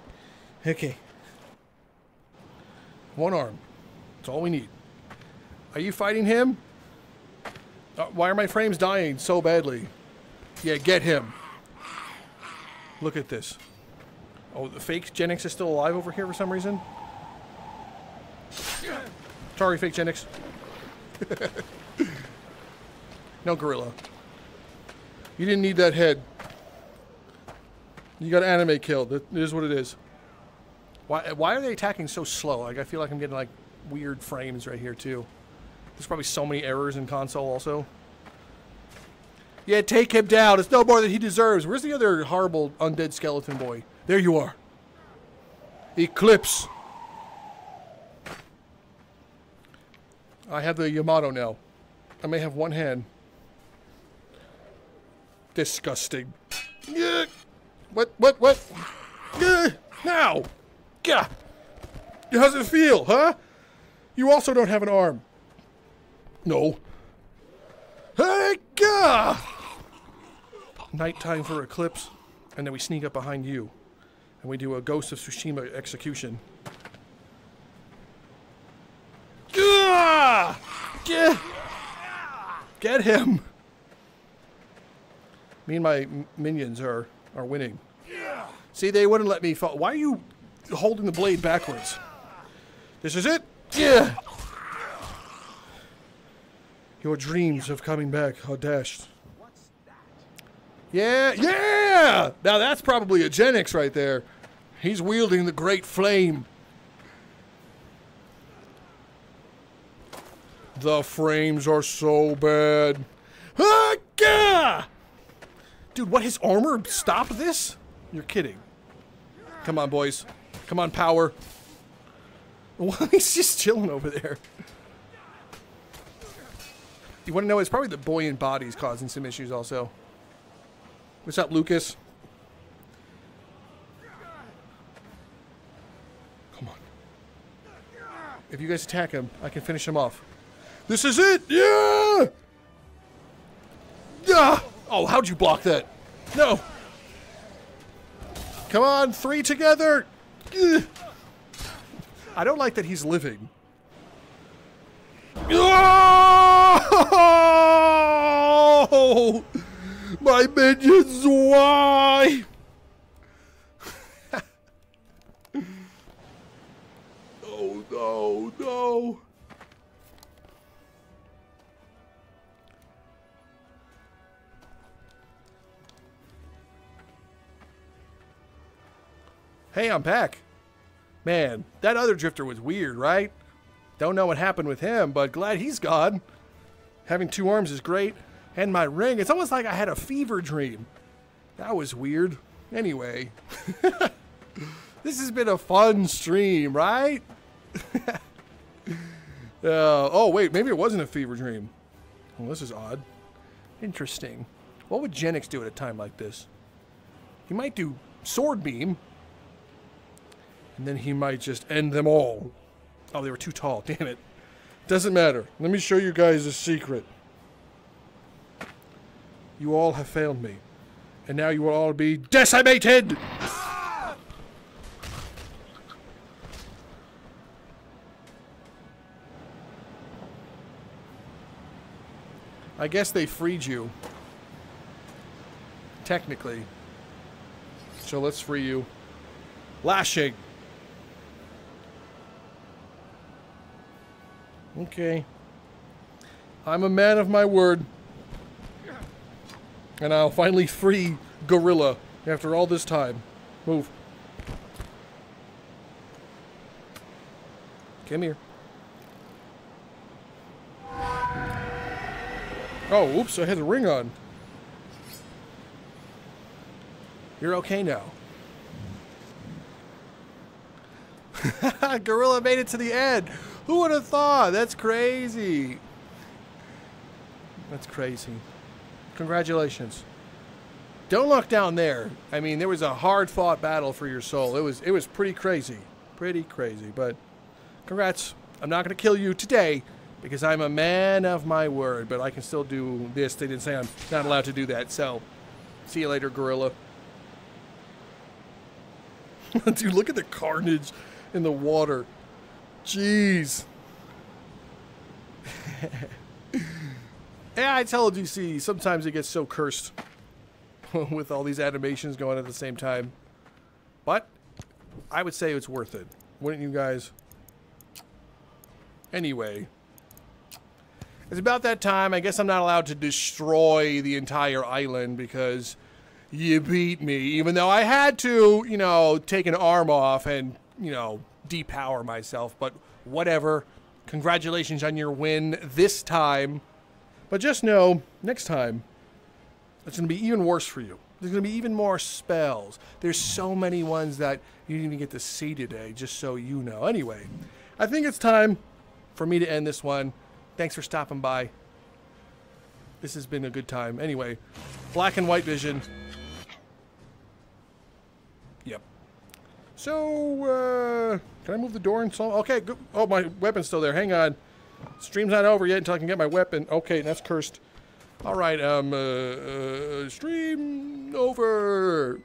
Okay. One arm. That's all we need. Are you fighting him? Uh, why are my frames dying so badly? Yeah, get him. Look at this. Oh, the fake Genix is still alive over here for some reason? Sorry, fake Genix. no gorilla. You didn't need that head. You got anime killed. It is what it is. Why, why are they attacking so slow? Like, I feel like I'm getting, like, weird frames right here, too. There's probably so many errors in console, also. Yeah, take him down. It's no more than he deserves. Where's the other horrible undead skeleton boy? There you are. Eclipse. I have the Yamato now. I may have one hand. Disgusting. Yeah. What, what, what? Yeah. Now. Yeah. How's it feel, huh? You also don't have an arm. No. Hey, gah! Nighttime for Eclipse, and then we sneak up behind you, and we do a Ghost of Tsushima execution. Gah! Get, get him! Me and my minions are are winning. See, they wouldn't let me fall. Why are you holding the blade backwards? This is it. Yeah. Your dreams of coming back are dashed. Yeah, yeah! Now that's probably a Genix right there. He's wielding the great flame. The frames are so bad. Ah, gah! Dude, what? His armor stopped this? You're kidding. Come on, boys. Come on, power. He's just chilling over there. You want to know? It's probably the buoyant bodies causing some issues also. What's up, Lucas? Come on. If you guys attack him, I can finish him off. This is it! Yeah! Yeah! Oh, how'd you block that? No! Come on, three together! Ugh. I don't like that he's living. Oh! My minions, why? oh no, no. Hey, I'm back. Man, that other drifter was weird, right? Don't know what happened with him, but glad he's gone. Having two arms is great. And my ring, it's almost like I had a fever dream. That was weird. Anyway, this has been a fun stream, right? uh, oh, wait, maybe it wasn't a fever dream. Well, this is odd. Interesting. What would Genix do at a time like this? He might do Sword Beam. And then he might just end them all. Oh, they were too tall. Damn it. Doesn't matter. Let me show you guys a secret. You all have failed me. And now you will all be decimated! I guess they freed you. Technically. So let's free you. Lashing! Okay. I'm a man of my word. And I'll finally free Gorilla after all this time. Move. Come here. Oh, oops, I had the ring on. You're okay now. Gorilla made it to the end. Who would have thought? That's crazy. That's crazy. Congratulations. Don't look down there. I mean, there was a hard-fought battle for your soul. It was it was pretty crazy. Pretty crazy, but congrats. I'm not going to kill you today because I'm a man of my word, but I can still do this. They didn't say I'm not allowed to do that. So, see you later, gorilla. Dude, look at the carnage in the water. Jeez. yeah, I tell you, see, sometimes it gets so cursed with all these animations going at the same time. But I would say it's worth it. Wouldn't you guys? Anyway. It's about that time. I guess I'm not allowed to destroy the entire island because you beat me. Even though I had to, you know, take an arm off and, you know, depower myself, but whatever. Congratulations on your win this time. But just know, next time, it's going to be even worse for you. There's going to be even more spells. There's so many ones that you didn't even get to see today, just so you know. Anyway, I think it's time for me to end this one. Thanks for stopping by. This has been a good time. Anyway, black and white vision. So, uh, can I move the door and so? Okay, good. Oh, my weapon's still there. Hang on. Stream's not over yet until I can get my weapon. Okay, that's cursed. All right, um, uh, uh stream over.